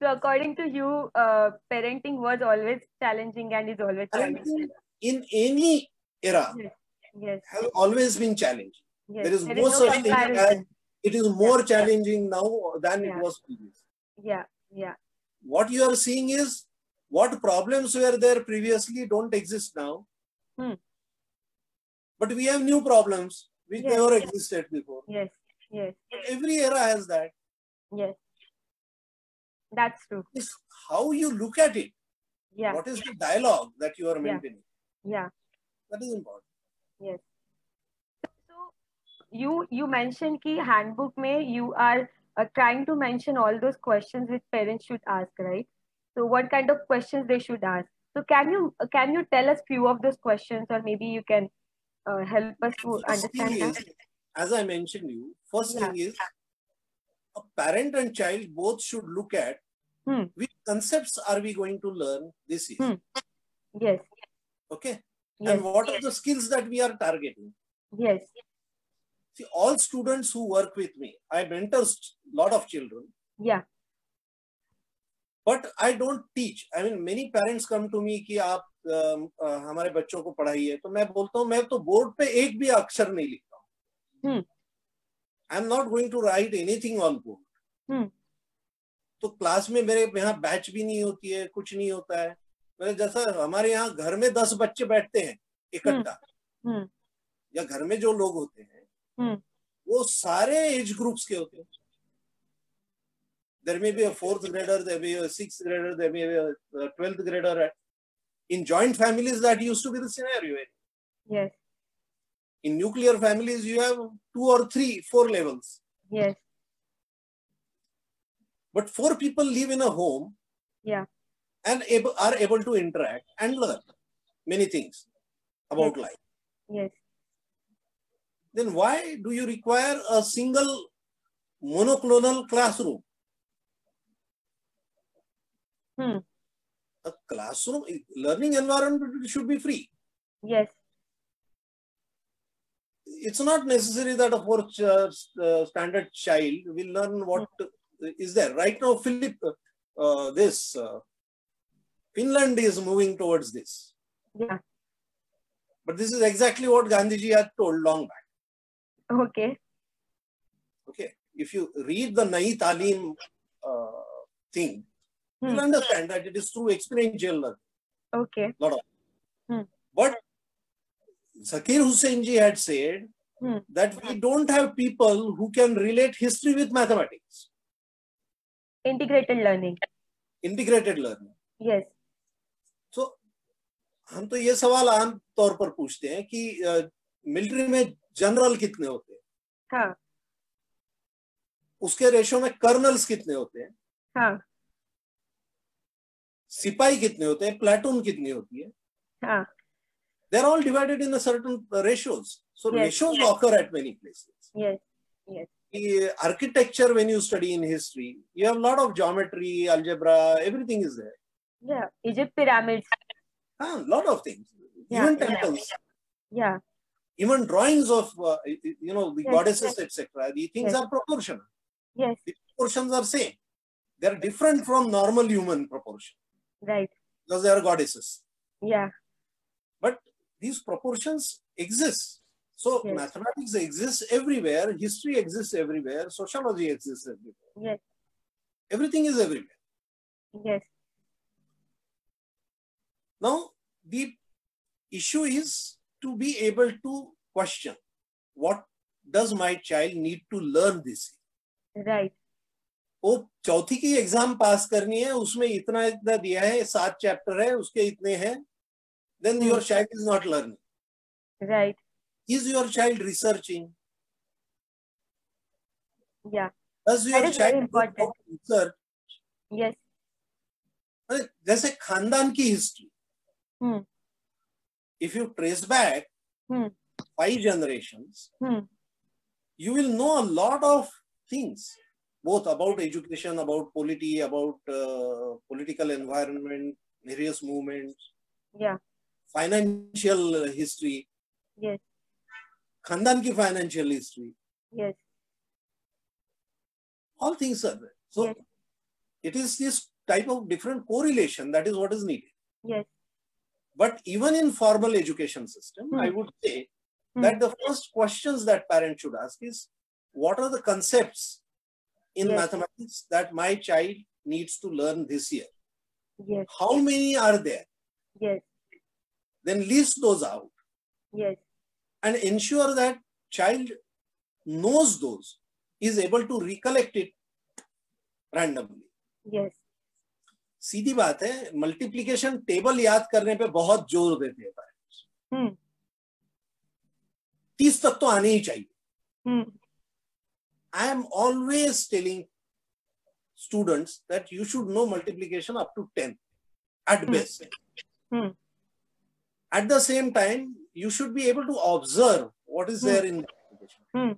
S1: so according to you, uh, parenting was always challenging and is always challenging.
S2: In any era
S1: Yes.
S2: has always been challenging.
S1: Yes.
S2: There is
S1: There
S2: no
S1: is
S2: such
S1: no
S2: thing as it is more challenging now than
S1: Yeah.
S2: it was previous.
S1: Yeah. Yeah.
S2: What you are seeing is what problems were there previously don't exist now.
S1: Hmm.
S2: But we have new problems which
S1: Yes.
S2: never existed before.
S1: Yes. Yes.
S2: Every era has that.
S1: Yes. That's true.
S2: It's how you look at it.
S1: Yeah.
S2: What is the dialogue that you are maintaining?
S1: Yeah. yeah.
S2: That is important.
S1: Yes. So you you mentioned कि handbook में you are uh, trying to mention all those questions which parents should ask, right? So what kind of questions they should ask? So can you can you tell us few of those questions, or maybe you can uh, help us to
S2: First
S1: understand that?
S2: is, as I mentioned you, first
S1: Yeah.
S2: thing is a parent and child both should look at
S1: Hmm.
S2: which concepts are we going to learn this year.
S1: Hmm. Yes.
S2: Okay.
S1: Yes.
S2: And what are the skills that we are targeting?
S1: Yes.
S2: See, all students who work with me, I mentor a lot of children,
S1: Yeah.
S2: but I don't teach. I mean, many parents come to me कि आप अम, अ, हमारे बच्चों को पढ़ाइए तो मैं बोलता हूँ मैं तो बोर्ड पे एक भी अक्षर नहीं लिखता हूँ
S1: Hmm.
S2: I am not going to write anything on board
S1: Hmm.
S2: तो क्लास में मेरे यहाँ बैच भी नहीं होती है कुछ नहीं होता है। मतलब जैसा हमारे यहाँ घर में दस बच्चे बैठते हैं इकट्ठा
S1: हम्म, हम्म।
S2: या घर में जो लोग होते हैं
S1: हम्म।
S2: वो सारे एज ग्रुप्स के होते हैं। देर में भी फोर्थ ग्रेडर देर में six grader there be twelfth grader in joint families that use to be dinner
S1: you
S2: in nuclear families you have two or three four levels
S1: yes
S2: but four people live in a home
S1: Yeah.
S2: and able, are able to interact and learn many things about life
S1: Yes.
S2: then why do you require a single monoclonal classroom
S1: Hmm.
S2: a classroom learning environment should be free
S1: Yes.
S2: it's not necessary that a fourth uh, uh, standard child will learn what is there right now philip uh, this uh, finland is moving towards this
S1: Yeah.
S2: but this is exactly what gandhiji had told long back
S1: Okay.
S2: okay if you read the nai talim uh, thing
S1: Hmm.
S2: you'll understand that it is through experiential learning
S1: Okay.
S2: lot of
S1: Hmm.
S2: but zakir hussain ji had said
S1: Hmm.
S2: that we don't have people who can relate history with mathematics
S1: Integrated learning.
S2: integrated learning
S1: Yes.
S2: तो हम तो ये सवाल आम तौर पर पूछते हैं कि मिलिट्री में जनरल कितने होते हैं
S1: हाँ.
S2: उसके रेशो में कर्नल्स कितने होते हैं
S1: हाँ.
S2: सिपाही कितने होते हैं प्लेटून कितनी होती है
S1: हाँ.
S2: They are all divided in certain ratios so
S1: Yes.
S2: Ratios occur at many places
S1: Yes.
S2: Architecture when you study in history you have a lot of geometry algebra everything is there
S1: Yeah. Egypt pyramids.
S2: a lot of things
S1: Yeah,
S2: even temples
S1: Yeah.
S2: even drawings of uh, you know the
S1: Yes,
S2: goddesses etc the things
S1: Yes.
S2: are proportional
S1: Yes.
S2: the proportions are same they're different from normal human proportion
S1: Right.
S2: because they are goddesses
S1: Yeah.
S2: but these proportions exist so
S1: Yes.
S2: mathematics exists everywhere history exists everywhere sociology exists everywhere
S1: Yes.
S2: everything is everywhere
S1: Yes.
S2: now the issue is to be able to question what does my child need to learn this
S1: right
S2: वो चौथी की exam pass करनी है उसमें इतना इतना दिया है सात चैप्टर है उसके इतने हैं then your child is not learning
S1: right
S2: is your child researching
S1: yeah
S2: does your
S1: That is
S2: child
S1: very important.
S2: research
S1: yes
S2: अरे, जैसे खानदान की history
S1: hmm.
S2: if you trace back
S1: Hmm.
S2: five generations
S1: Hmm.
S2: you will know a lot of things both about education about polity about uh, political environment various movements
S1: yeah
S2: financial history
S1: yes
S2: खानदान की financial history
S1: yes
S2: all things are there so
S1: Yes.
S2: it is this type of different correlation that is what is needed
S1: yes
S2: but even in formal education system
S1: Hmm.
S2: i would say
S1: Hmm.
S2: that the first questions that parents should ask is what are the concepts in
S1: Yes.
S2: mathematics that my child needs to learn this year
S1: yes
S2: how many are there
S1: yes
S2: then list those out
S1: yes
S2: and ensure that child knows those is able to recollect it randomly
S1: yes
S2: सीधी बात है multiplication table याद करने पे बहुत ज़ोर देते हैं
S1: hmm.
S2: तीस तक तो आने ही चाहिए
S1: Hmm.
S2: I am always telling students that you should know multiplication up to 10 at
S1: Hmm.
S2: best.
S1: Hmm.
S2: At the same time, you should be able to observe what is
S1: Hmm.
S2: there in multiplication.
S1: Hmm.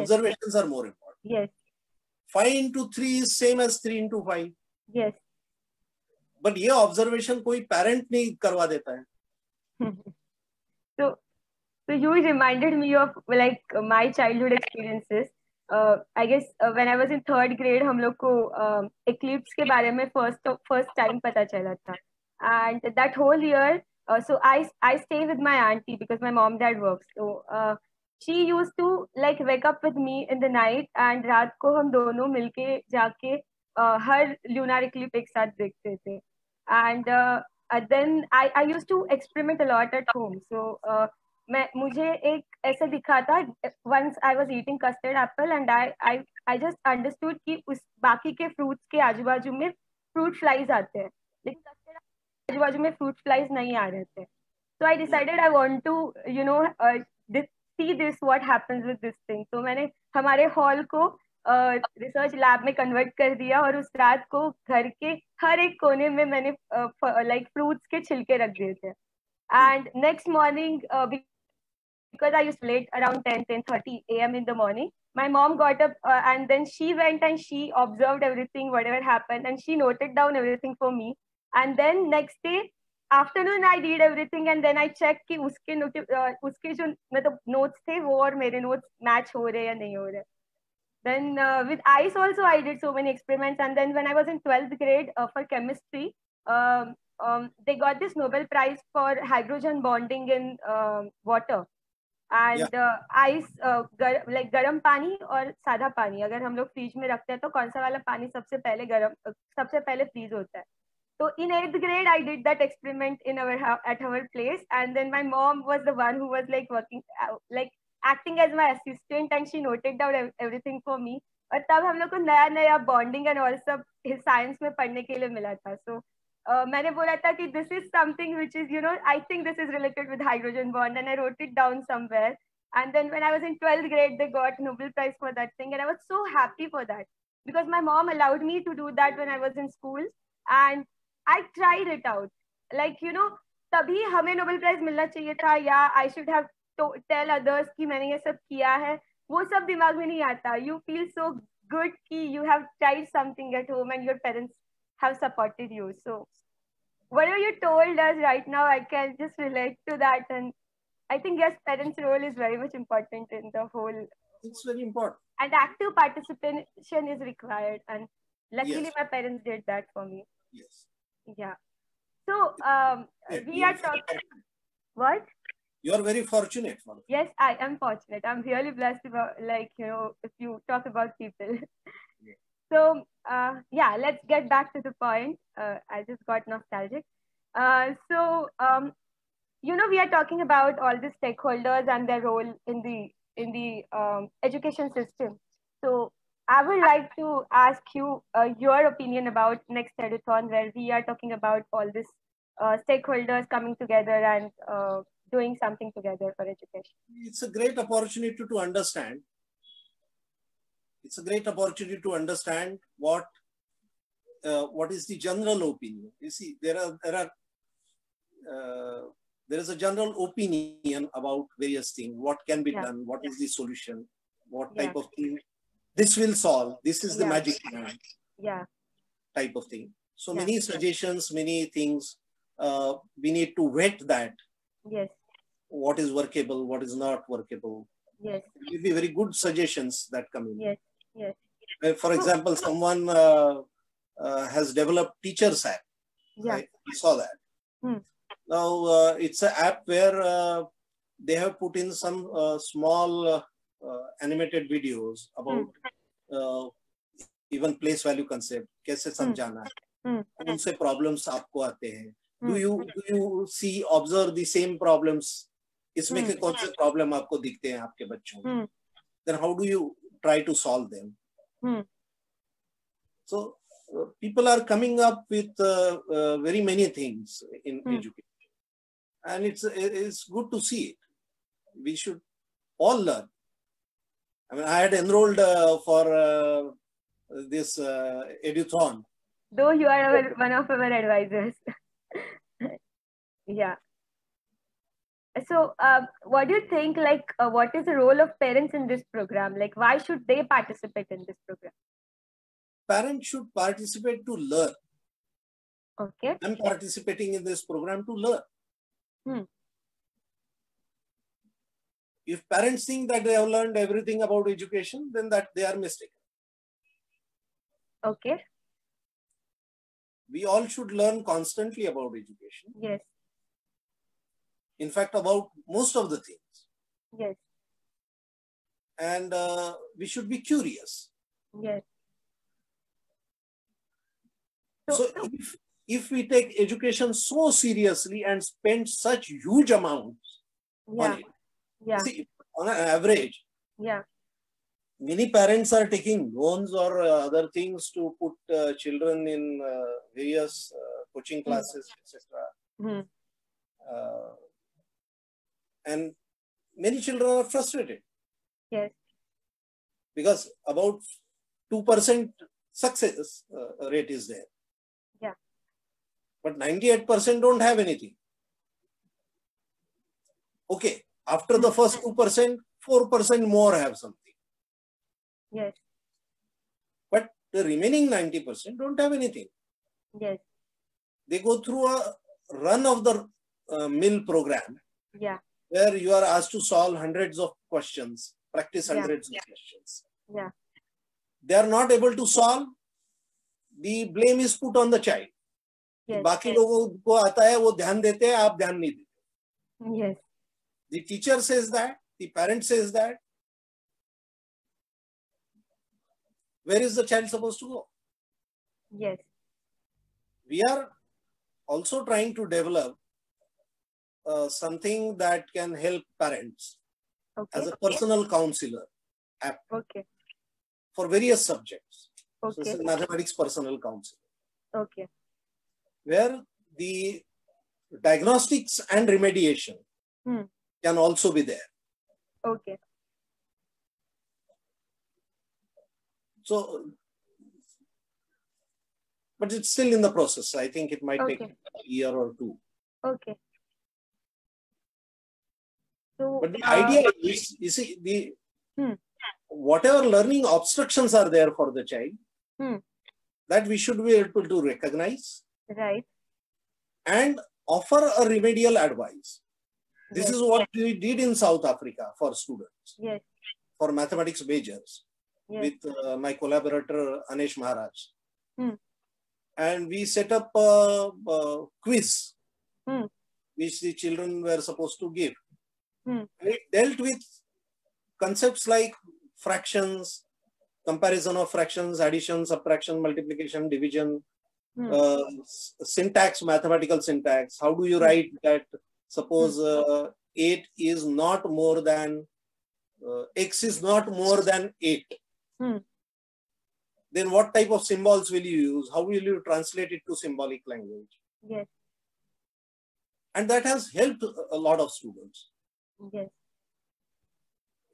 S2: Observations Yes. Are more important.
S1: yes
S2: 5 into 3 is same as 3 into 5.
S1: yes
S2: But ये observation कोई parent नहीं करवा देता है.
S1: so so you reminded me of like my childhood experiences uh, I guess uh, when I was in third grade हम लोग को uh, eclipse के बारे में first first time पता चला था and that whole year uh, so I I stay with my auntie because my mom dad works so uh, she used to like wake up with me in the night and रात को हम दोनों मिलके जाके uh, हर lunar eclipse एक साथ देखते थे and uh, uh, then I I used to experiment a lot at home so uh, मैं मुझे एक ऐसे दिखा था once I was eating custard apple and I I I just understood कि उस बाकी के fruits के आजू बाजू में fruit flies आते हैं लेकिन आजू बाजू में फ्रूट फ्लाइज नहीं आ रहे थे। So I decided I want to you know see this what happens हमारे हॉल को रिसर्च uh, लैब में कन्वर्ट कर दिया और उस रात को घर के हर एक कोने में मैंने लाइक uh, फ्रूट्स like, के छिलके रख दिए थे। And next morning because I use late around ten ten thirty A M in the morning my mom got up and then she went and she observe everything whatever happen and she noted down everything for me and then next day afternoon I read everything and then I check कि उसके नोटि उसके जो मतलब notes the wo aur mere notes match ho rahe या nahi ho rahe then uh, with ice also i did so many experiments and then when i was in 12th grade uh, for chemistry um, um, they got this nobel prize for hydrogen bonding in uh, water and yeah. uh, ice uh, gar, like garam pani aur sada pani agar hum log fridge mein rakhte hain to kaun sa wala pani sabse pehle garam uh, sabse pehle freeze hota hai तो in eighth grade I did that experiment in our at our place and then my mom was the one who was like working like acting as my assistant and she noted down everything for मी और तब हम लोग को नया नया bonding and all सब science में पढ़ने के लिए मिला था सो so, Uh, मैंने बोला था कि this is something which is you know I think this is related with hydrogen bond and I wrote it down somewhere and then when i was in 12th grade they got nobel prize for that thing and i was so happy for that because my mom allowed me to do that when i was in school and i tried it out like you know तभी हमें Nobel prize मिलना चाहिए था या I should have tell others कि मैंने ये सब किया है वो सब दिमाग में नहीं आता यू फील सो गुड कि you have tried something at home and your parents have supported you. So whatever you told us right now, I can just relate to that. And I think yes, parents' role is very much important in the whole.
S2: It's very important.
S1: And active participation is required. And luckily,
S2: Yes.
S1: my parents did that for me.
S2: Yes.
S1: Yeah. So um, we are talking. What?
S2: You are very fortunate. For
S1: Yes, I am fortunate. I'm really blessed about, like, you know, if you talk about people. So, uh, yeah, let's get back to the point. Uh, I just got nostalgic. Uh, so, um, you know, we are talking about all the stakeholders and their role in the in the um, education system. So, I would like to ask you uh, your opinion about next eduthon, where we are talking about all these uh, stakeholders coming together and uh, doing something together for education.
S2: It's a great opportunity to understand. It's a great opportunity to understand what uh, what is the general opinion. You see, there are there are uh, there is a general opinion about various things. What can be yeah. done? What is the solution? What yeah. type of thing this will solve. This is the
S1: yeah.
S2: magic.
S1: Yeah.
S2: Type of thing. So yeah. many suggestions, many things. Uh, we need to vet that.
S1: Yes.
S2: What is workable, what is not workable.
S1: Yes.
S2: It will be very good suggestions that come in.
S1: Yes. Yes.
S2: Uh, for example, someone uh, uh, has developed Teachers app.
S1: Yeah.
S2: I saw that.
S1: Hmm.
S2: Now uh, it's an app where uh, they have put in some uh, small animated videos about even place value concept, कैसे समझाना है, कौन से problems आपको आते हैं, do you do you see observe the same problems इसमें के कौन से प्रॉब्लम आपको दिखते हैं आपके बच्चों में then how do you try to solve them so uh, people are coming up with uh, uh, very many things in hmm. education and it's it's good to see it we should all learn i mean i had enrolled uh, for uh, this uh, eduthon
S1: though you are our, one of our advisors yeah so what do you think like what is the role of parents in this program like why should they participate in this program
S2: parents should participate to learn.
S1: Okay.
S2: I'm participating in this program to learn.
S1: Hmm.
S2: If parents think that they have learned everything about education, then that they are mistaken.
S1: Okay.
S2: We all should learn constantly about education.
S1: Yes.
S2: In fact, about most of the things.
S1: Yes.
S2: And uh, we should be curious.
S1: Yes.
S2: So if, if we take education so seriously and spend such huge amounts
S1: yeah.
S2: on it,
S1: yeah.
S2: see, on an average,
S1: yeah.
S2: many parents are taking loans or uh, other things to put uh, children in uh, various uh, coaching hmm. classes, mm. etc.
S1: Mm.
S2: and many children are frustrated.
S1: Yes.
S2: Because about 2% success uh, rate is there. Yeah. But 98% don't have anything. Okay, after the first 2%, 4% more have something.
S1: Yes.
S2: But the remaining 90% don't have anything.
S1: Yes.
S2: They go through a run of the uh, mill program.
S1: Yeah.
S2: Where you are asked to solve hundreds of questions, practice hundreds
S1: yeah.
S2: of questions.
S1: Yeah.
S2: They are not able to solve. The blame is put on the child. yes, बाकी yes. लोगों को आता है वो ध्यान देते हैं आप ध्यान नहीं देते
S1: yes.
S2: the teacher says that the parent says that where is the child supposed to go
S1: yes
S2: we are also trying to develop uh, something that can help parents
S1: okay.
S2: as a personal yeah. counselor app
S1: okay
S2: for various subjects
S1: okay.
S2: so mathematics personal counselor
S1: okay
S2: where the diagnostics and remediation
S1: hmm.
S2: Can also be there.
S1: Okay.
S2: So, but it's still in the process. I think it might
S1: okay.
S2: take a year or two.
S1: Okay. So,
S2: but the
S1: uh,
S2: idea is, you see, the
S1: hmm.
S2: whatever learning obstructions are there for the child,
S1: hmm.
S2: that we should be able to recognize
S1: Right.
S2: And offer a remedial advice. This
S1: yes.
S2: is what we did in South Africa for students.
S1: Yes.
S2: For mathematics majors.
S1: Yes.
S2: With uh, my collaborator Anesh Maharaj.
S1: Hmm.
S2: And we set up a, a quiz
S1: hmm.
S2: which the children were supposed to give.
S1: Hmm.
S2: it dealt with concepts like fractions, comparison of fractions, addition, subtraction, multiplication, division, hmm. uh, syntax, mathematical syntax. How do you hmm. write that? Suppose hmm. uh, 8 is not more than, uh, x is not more than 8. Hmm. Then what type of symbols will you use? How will you translate it to symbolic language?
S1: Yes.
S2: And that has helped a lot of students.
S1: Yes.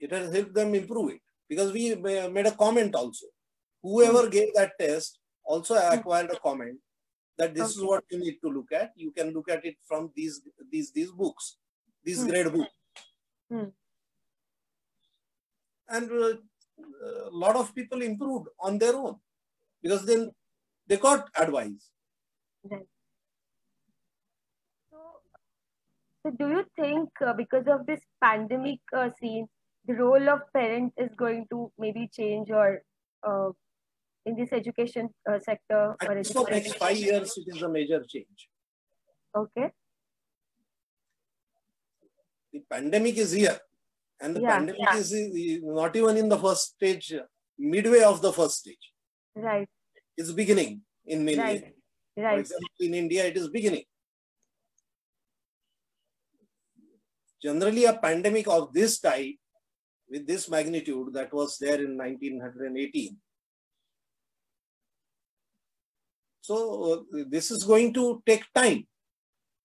S2: It has helped them improve it because we made a comment also. Whoever hmm. gave that test also hmm. acquired a comment that this okay. is what you need to look at. You can look at it from these these these books, these hmm. grade books. Hmm. And uh, a lot of people improved on their own because then they got advice.
S1: Right. So, so do you think uh, because of this pandemic uh, scene, the role of parents is going to maybe change or uh, in this education uh, sector?
S2: I or for next five years, it is a major change.
S1: Okay.
S2: The pandemic is here, and the yeah, pandemic yeah. is not even in the first stage, midway of the first stage.
S1: Right.
S2: It's beginning in many.
S1: Right. Right.
S2: For example, in India, it is beginning. Generally, a pandemic of this type, with this magnitude that was there in 1918, So uh, this is going to take time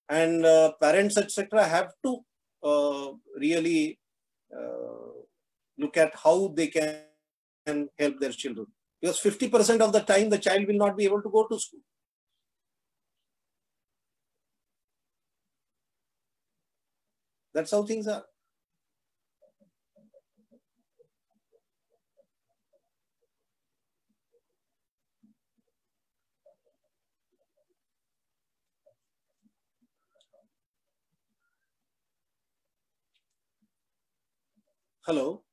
S2: and uh, parents, etc. have to uh, really uh, look at how they can help their children. Because 50% of the time the child will not be able to go to school. That's how things are. Hello.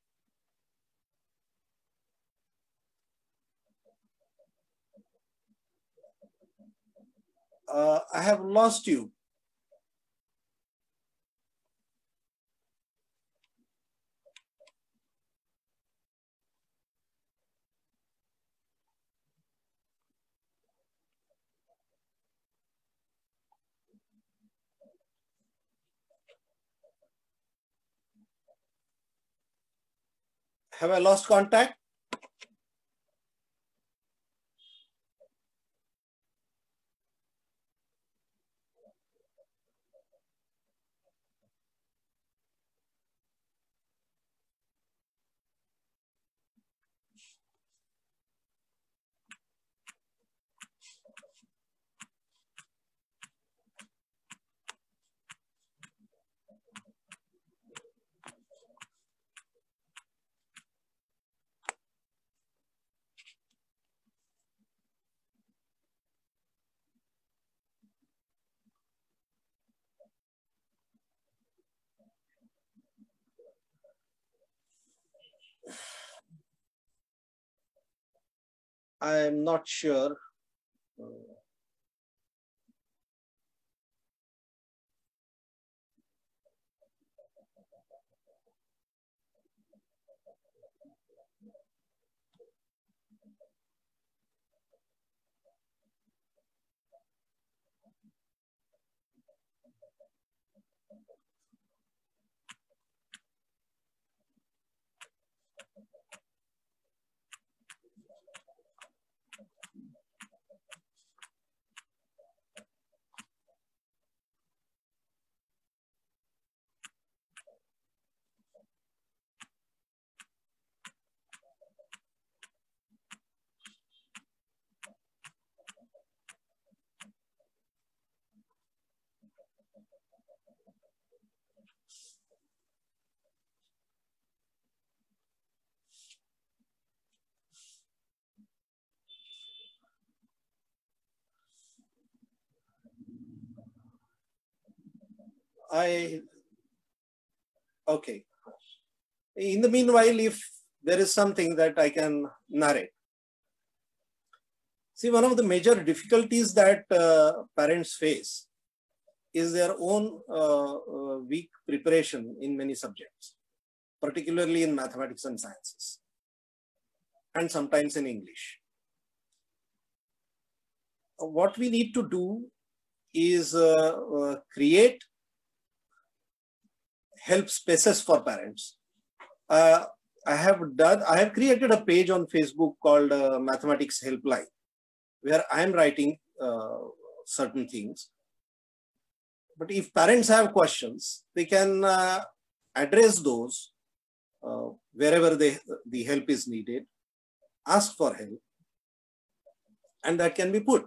S2: Uh, I have lost you. Have I lost contact? I am not sure. Uh, I, okay. In the meanwhile, if there is something that I can narrate. See, one of the major difficulties that uh, parents face is their own uh, uh, weak preparation in many subjects, particularly in mathematics and sciences, and sometimes in English. what we need to do is uh, uh, create help spaces for parents. Uh, I have done, I have created a page on Facebook called uh, Mathematics Helpline, where I am writing uh, certain things. But if parents have questions, they can uh, address those uh, wherever they, the help is needed, ask for help, and that can be put.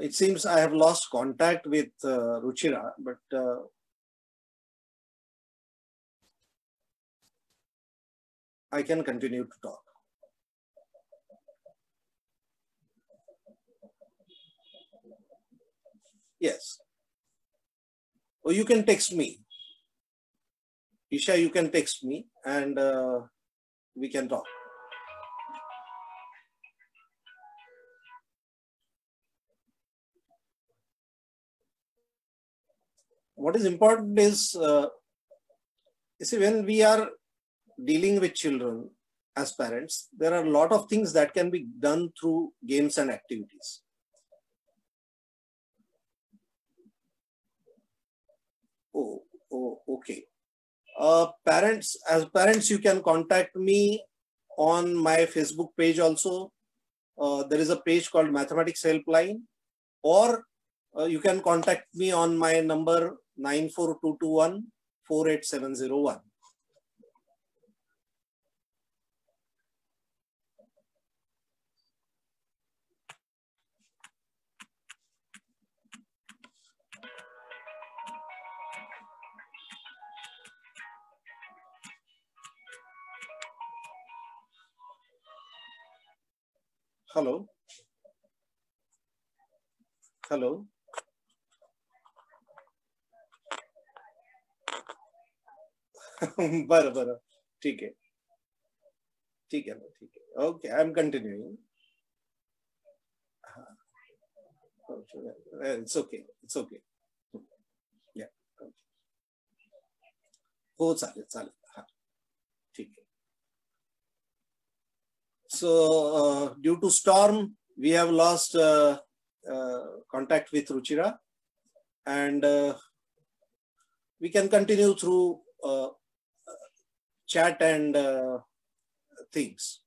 S2: It seems I have lost contact with uh, Ruchira, but uh, I can continue to talk. Yes. Or oh, you can text me. Isha, you can text me and uh, we can talk. What is important is, uh, you see, when we are dealing with children as parents, there are a lot of things that can be done through games and activities. Oh, oh okay. Uh, parents, as parents, you can contact me on my Facebook page also. Uh, there is a page called Mathematics Helpline, or uh, you can contact me on my number 94221 48701. Hello. Hello. बरं बरं ठीक आहे ठीक आहे ठीक आहे okay I M कंटिन्युइंग it's okay it's okay या हो चालेल चालेल हा ठीक आहे so uh, due to storm we have lost uh, uh, contact with ruchira and we can continue through chat and uh, things.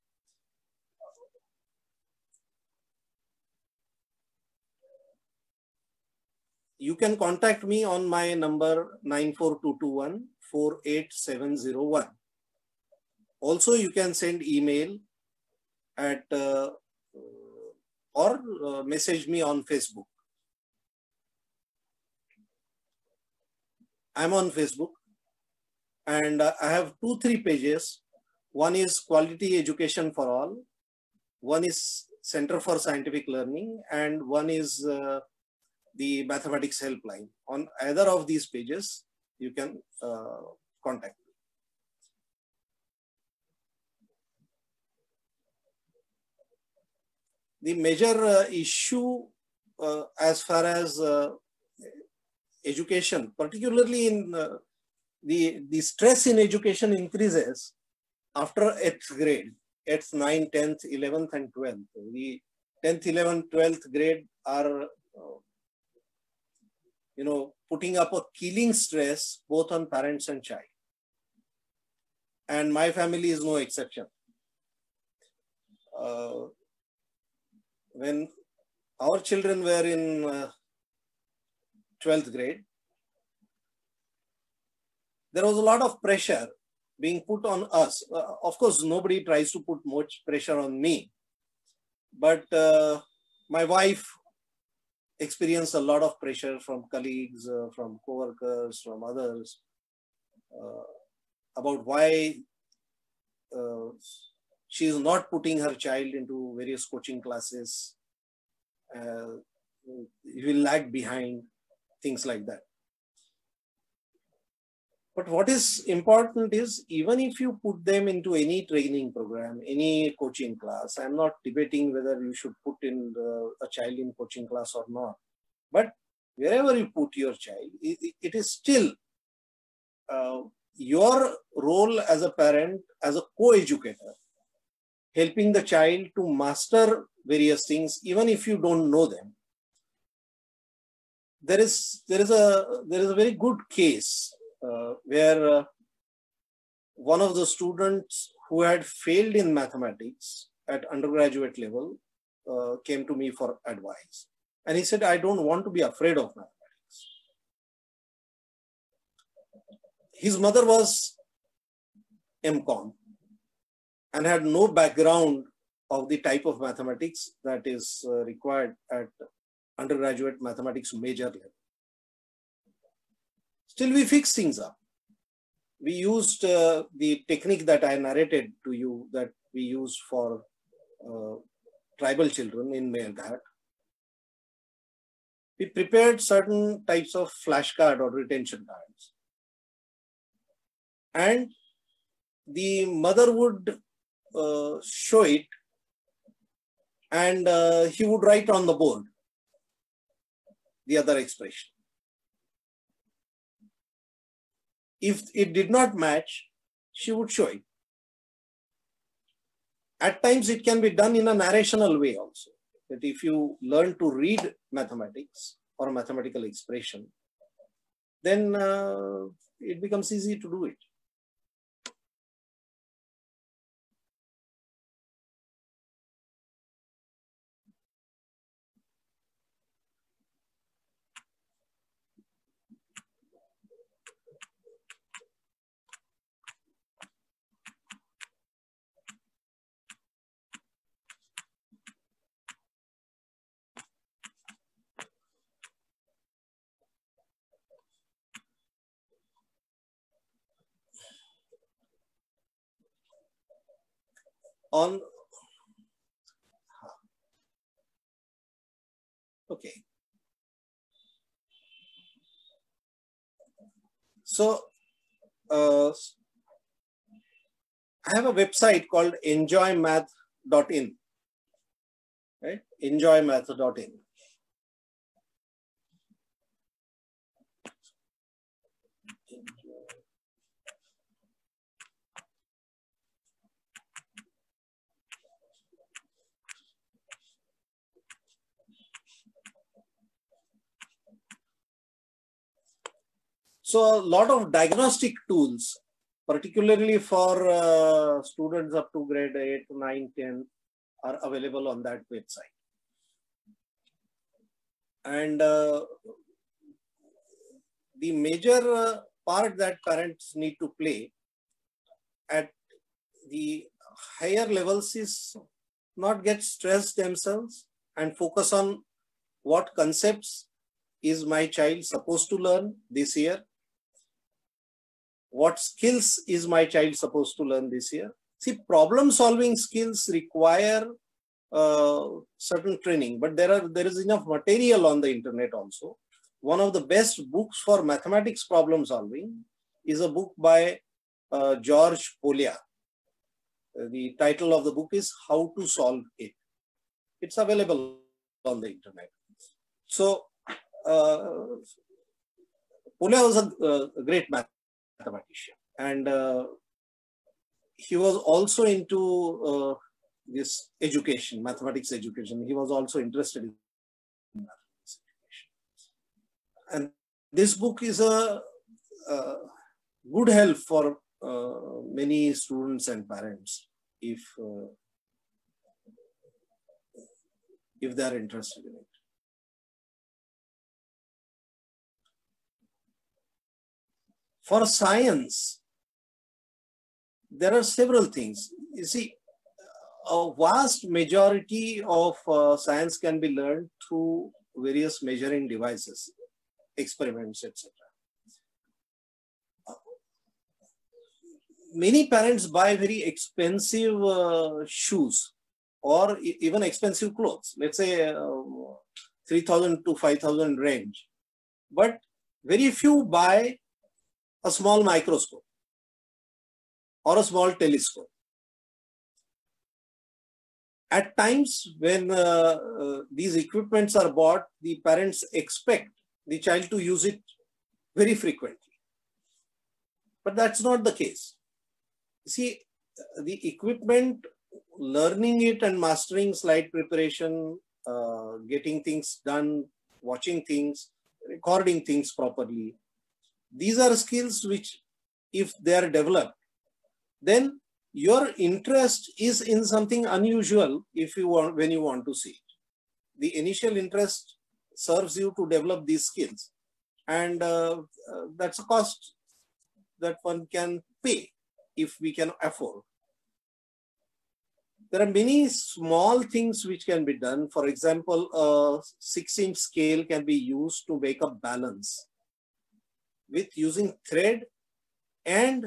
S2: You can contact me on my number 94221 48701. Also, you can send email at uh, or uh, message me on Facebook. I'm on Facebook and uh, I have two, three pages. One is quality education for all. One is Center for Scientific Learning and one is uh, the mathematics helpline. On either of these pages, you can uh, contact me. The major uh, issue uh, as far as uh, education, particularly in the, the stress in education increases after 8th grade, 8th, 9th, 10th, 11th, and 12th. The 10th, 11th, 12th grade are, uh, you know, putting up a killing stress both on parents and child. And my family is no exception. Uh, when our children were in uh, 12th grade, there was a lot of pressure being put on us. Uh, of course, nobody tries to put much pressure on me, but uh, my wife experienced a lot of pressure from colleagues, uh, from co-workers, from others uh, about why uh, she is not putting her child into various coaching classes. Uh, you will lag behind, things like that. But what is important is even if you put them into any training program, any coaching class, I'm not debating whether you should put in the, a child in coaching class or not. But wherever you put your child, it, it is still uh, your role as a parent, as a co-educator, helping the child to master various things, even if you don't know them. There is, there is, a, there is a very good case where uh, one of the students who had failed in mathematics at undergraduate level uh, came to me for advice. And he said, I don't want to be afraid of mathematics. His mother was MCOM and had no background of the type of mathematics that is uh, required at undergraduate mathematics major level. Still, we fix things up. We used uh, the technique that I narrated to you that we use for uh, tribal children in Melghat. We prepared certain types of flashcard or retention cards. And the mother would uh, show it and uh, he would write on the board the other expression. If it did not match, she would show it. At times, it can be done in a narrational way also. That if you learn to read mathematics or mathematical expression, then uh, it becomes easy to do it. On okay. So uh, i have a website called enjoymath.in right? enjoymath.in So a lot of diagnostic tools, particularly for uh, students up to grade 8, 9, 10 are available on that website. And uh, the major uh, part that parents need to play at the higher levels is not get stressed themselves and focus on what concepts is my child supposed to learn this year what skills is my child supposed to learn this year? See, problem solving skills require uh, certain training, but there are there is enough material on the internet also. One of the best books for mathematics problem solving is a book by uh, George Polya. Uh, the title of the book is How to Solve It. It's available on the internet. So, uh, Polya was a, a great math mathematician. And uh, he was also into uh, this education, mathematics education. He was also interested in mathematics education. And this book is a, a good help for uh, many students and parents if uh, if they are interested in it. For science, there are several things. You see, a vast majority of uh, science can be learned through various measuring devices, experiments, etc. Many parents buy very expensive uh, shoes or even expensive clothes, let's say uh, 3000 to 5000 range. But very few buy a small microscope or a small telescope. At times when uh, uh, these equipments are bought, the parents expect the child to use it very frequently. But that's not the case. See, the equipment, learning it and mastering slide preparation, uh, getting things done, watching things, recording things properly. These are skills which, if they are developed, then your interest is in something unusual if you want when you want to see it. The initial interest serves you to develop these skills, and uh, uh, that's a cost that one can pay if we can afford. There are many small things which can be done. For example, a six inch scale can be used to make a balance with using thread and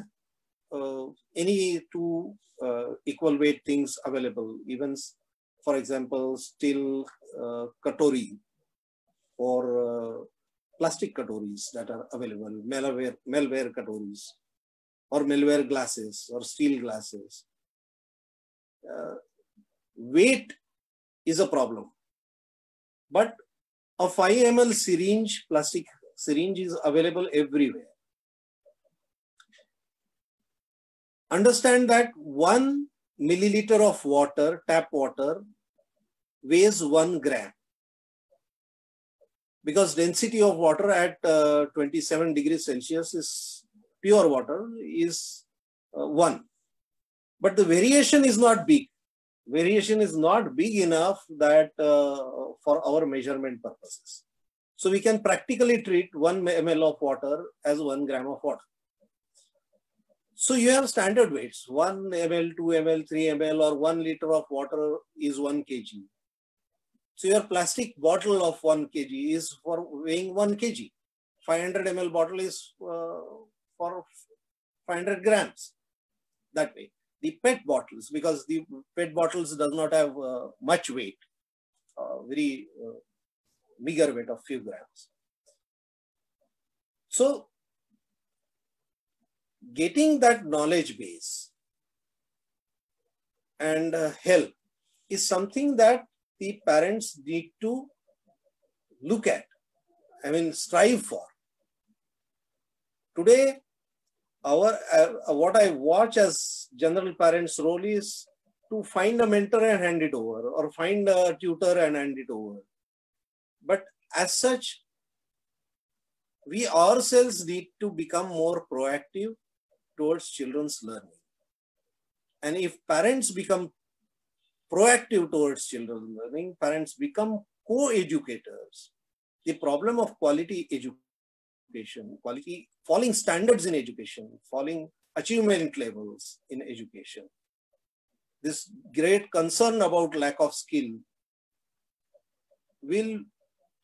S2: uh, any two uh, equal weight things available, even for example, steel uh, katori or uh, plastic katoris that are available, malware, malware katoris or malware glasses or steel glasses. Uh, weight is a problem. But a 5 ml syringe, plastic syringe is available everywhere. Understand that one milliliter of water, tap water, weighs one gram. Because density of water at uh, 27 degrees Celsius is pure water is uh, one. But the variation is not big. Variation is not big enough that uh, for our measurement purposes. So we can practically treat one ml of water as one gram of water. So you have standard weights, 1 ml, 2 ml, 3 ml or 1 liter of water is 1 kg. So your plastic bottle of 1 kg is for weighing 1 kg. 500 ml bottle is uh, for 500 grams. That way. The PET bottles, because the PET bottles does not have uh, much weight, uh, very uh, meager weight of few grams. So getting that knowledge base and uh, help is something that the parents need to look at, I mean, strive for. Today, our uh, what I watch as general parents' role is to find a mentor and hand it over, or find a tutor and hand it over. But as such, we ourselves need to become more proactive towards children's learning. And if parents become proactive towards children's learning, parents become co-educators. The problem of quality education, quality, falling standards in education, falling achievement levels in education, this great concern about lack of skill will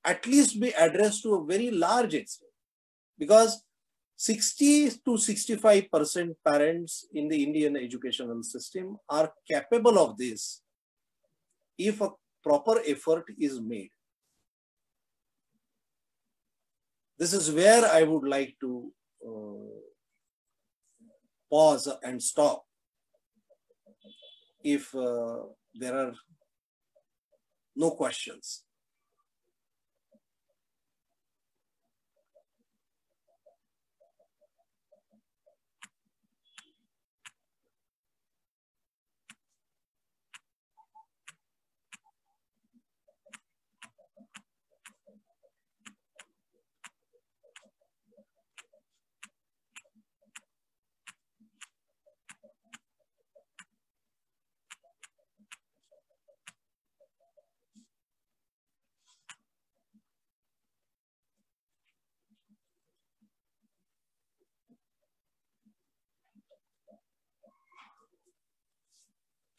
S2: at least be addressed to a very large extent because 60 to 65 percent parents in the Indian educational system are capable of this if a proper effort is made. This is where I would like to uh, pause and stop if uh, there are no questions.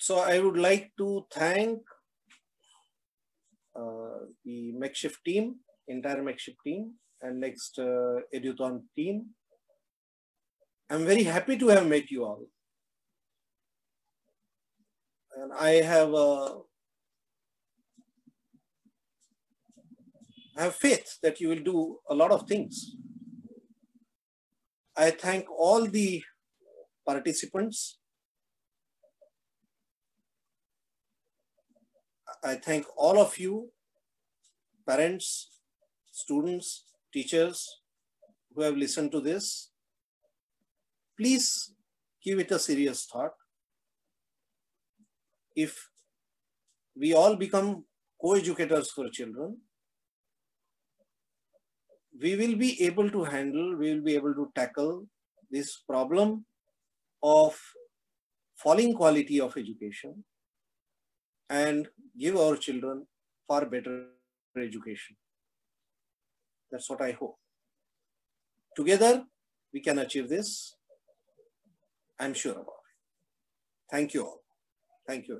S2: So I would like to thank uh, the makeshift team, entire makeshift team, and next uh, Eduthon team. I'm very happy to have met you all. And I have uh, I have faith that you will do a lot of things. I thank all the participants. I thank all of you, parents, students, teachers who have listened to this. Please give it a serious thought. If we all become co-educators for children, we will be able to handle, we will be able to tackle this problem of falling quality of education and give our children far better education. That's what I hope. Together, we can achieve this. I'm sure about it. Thank you all. Thank you.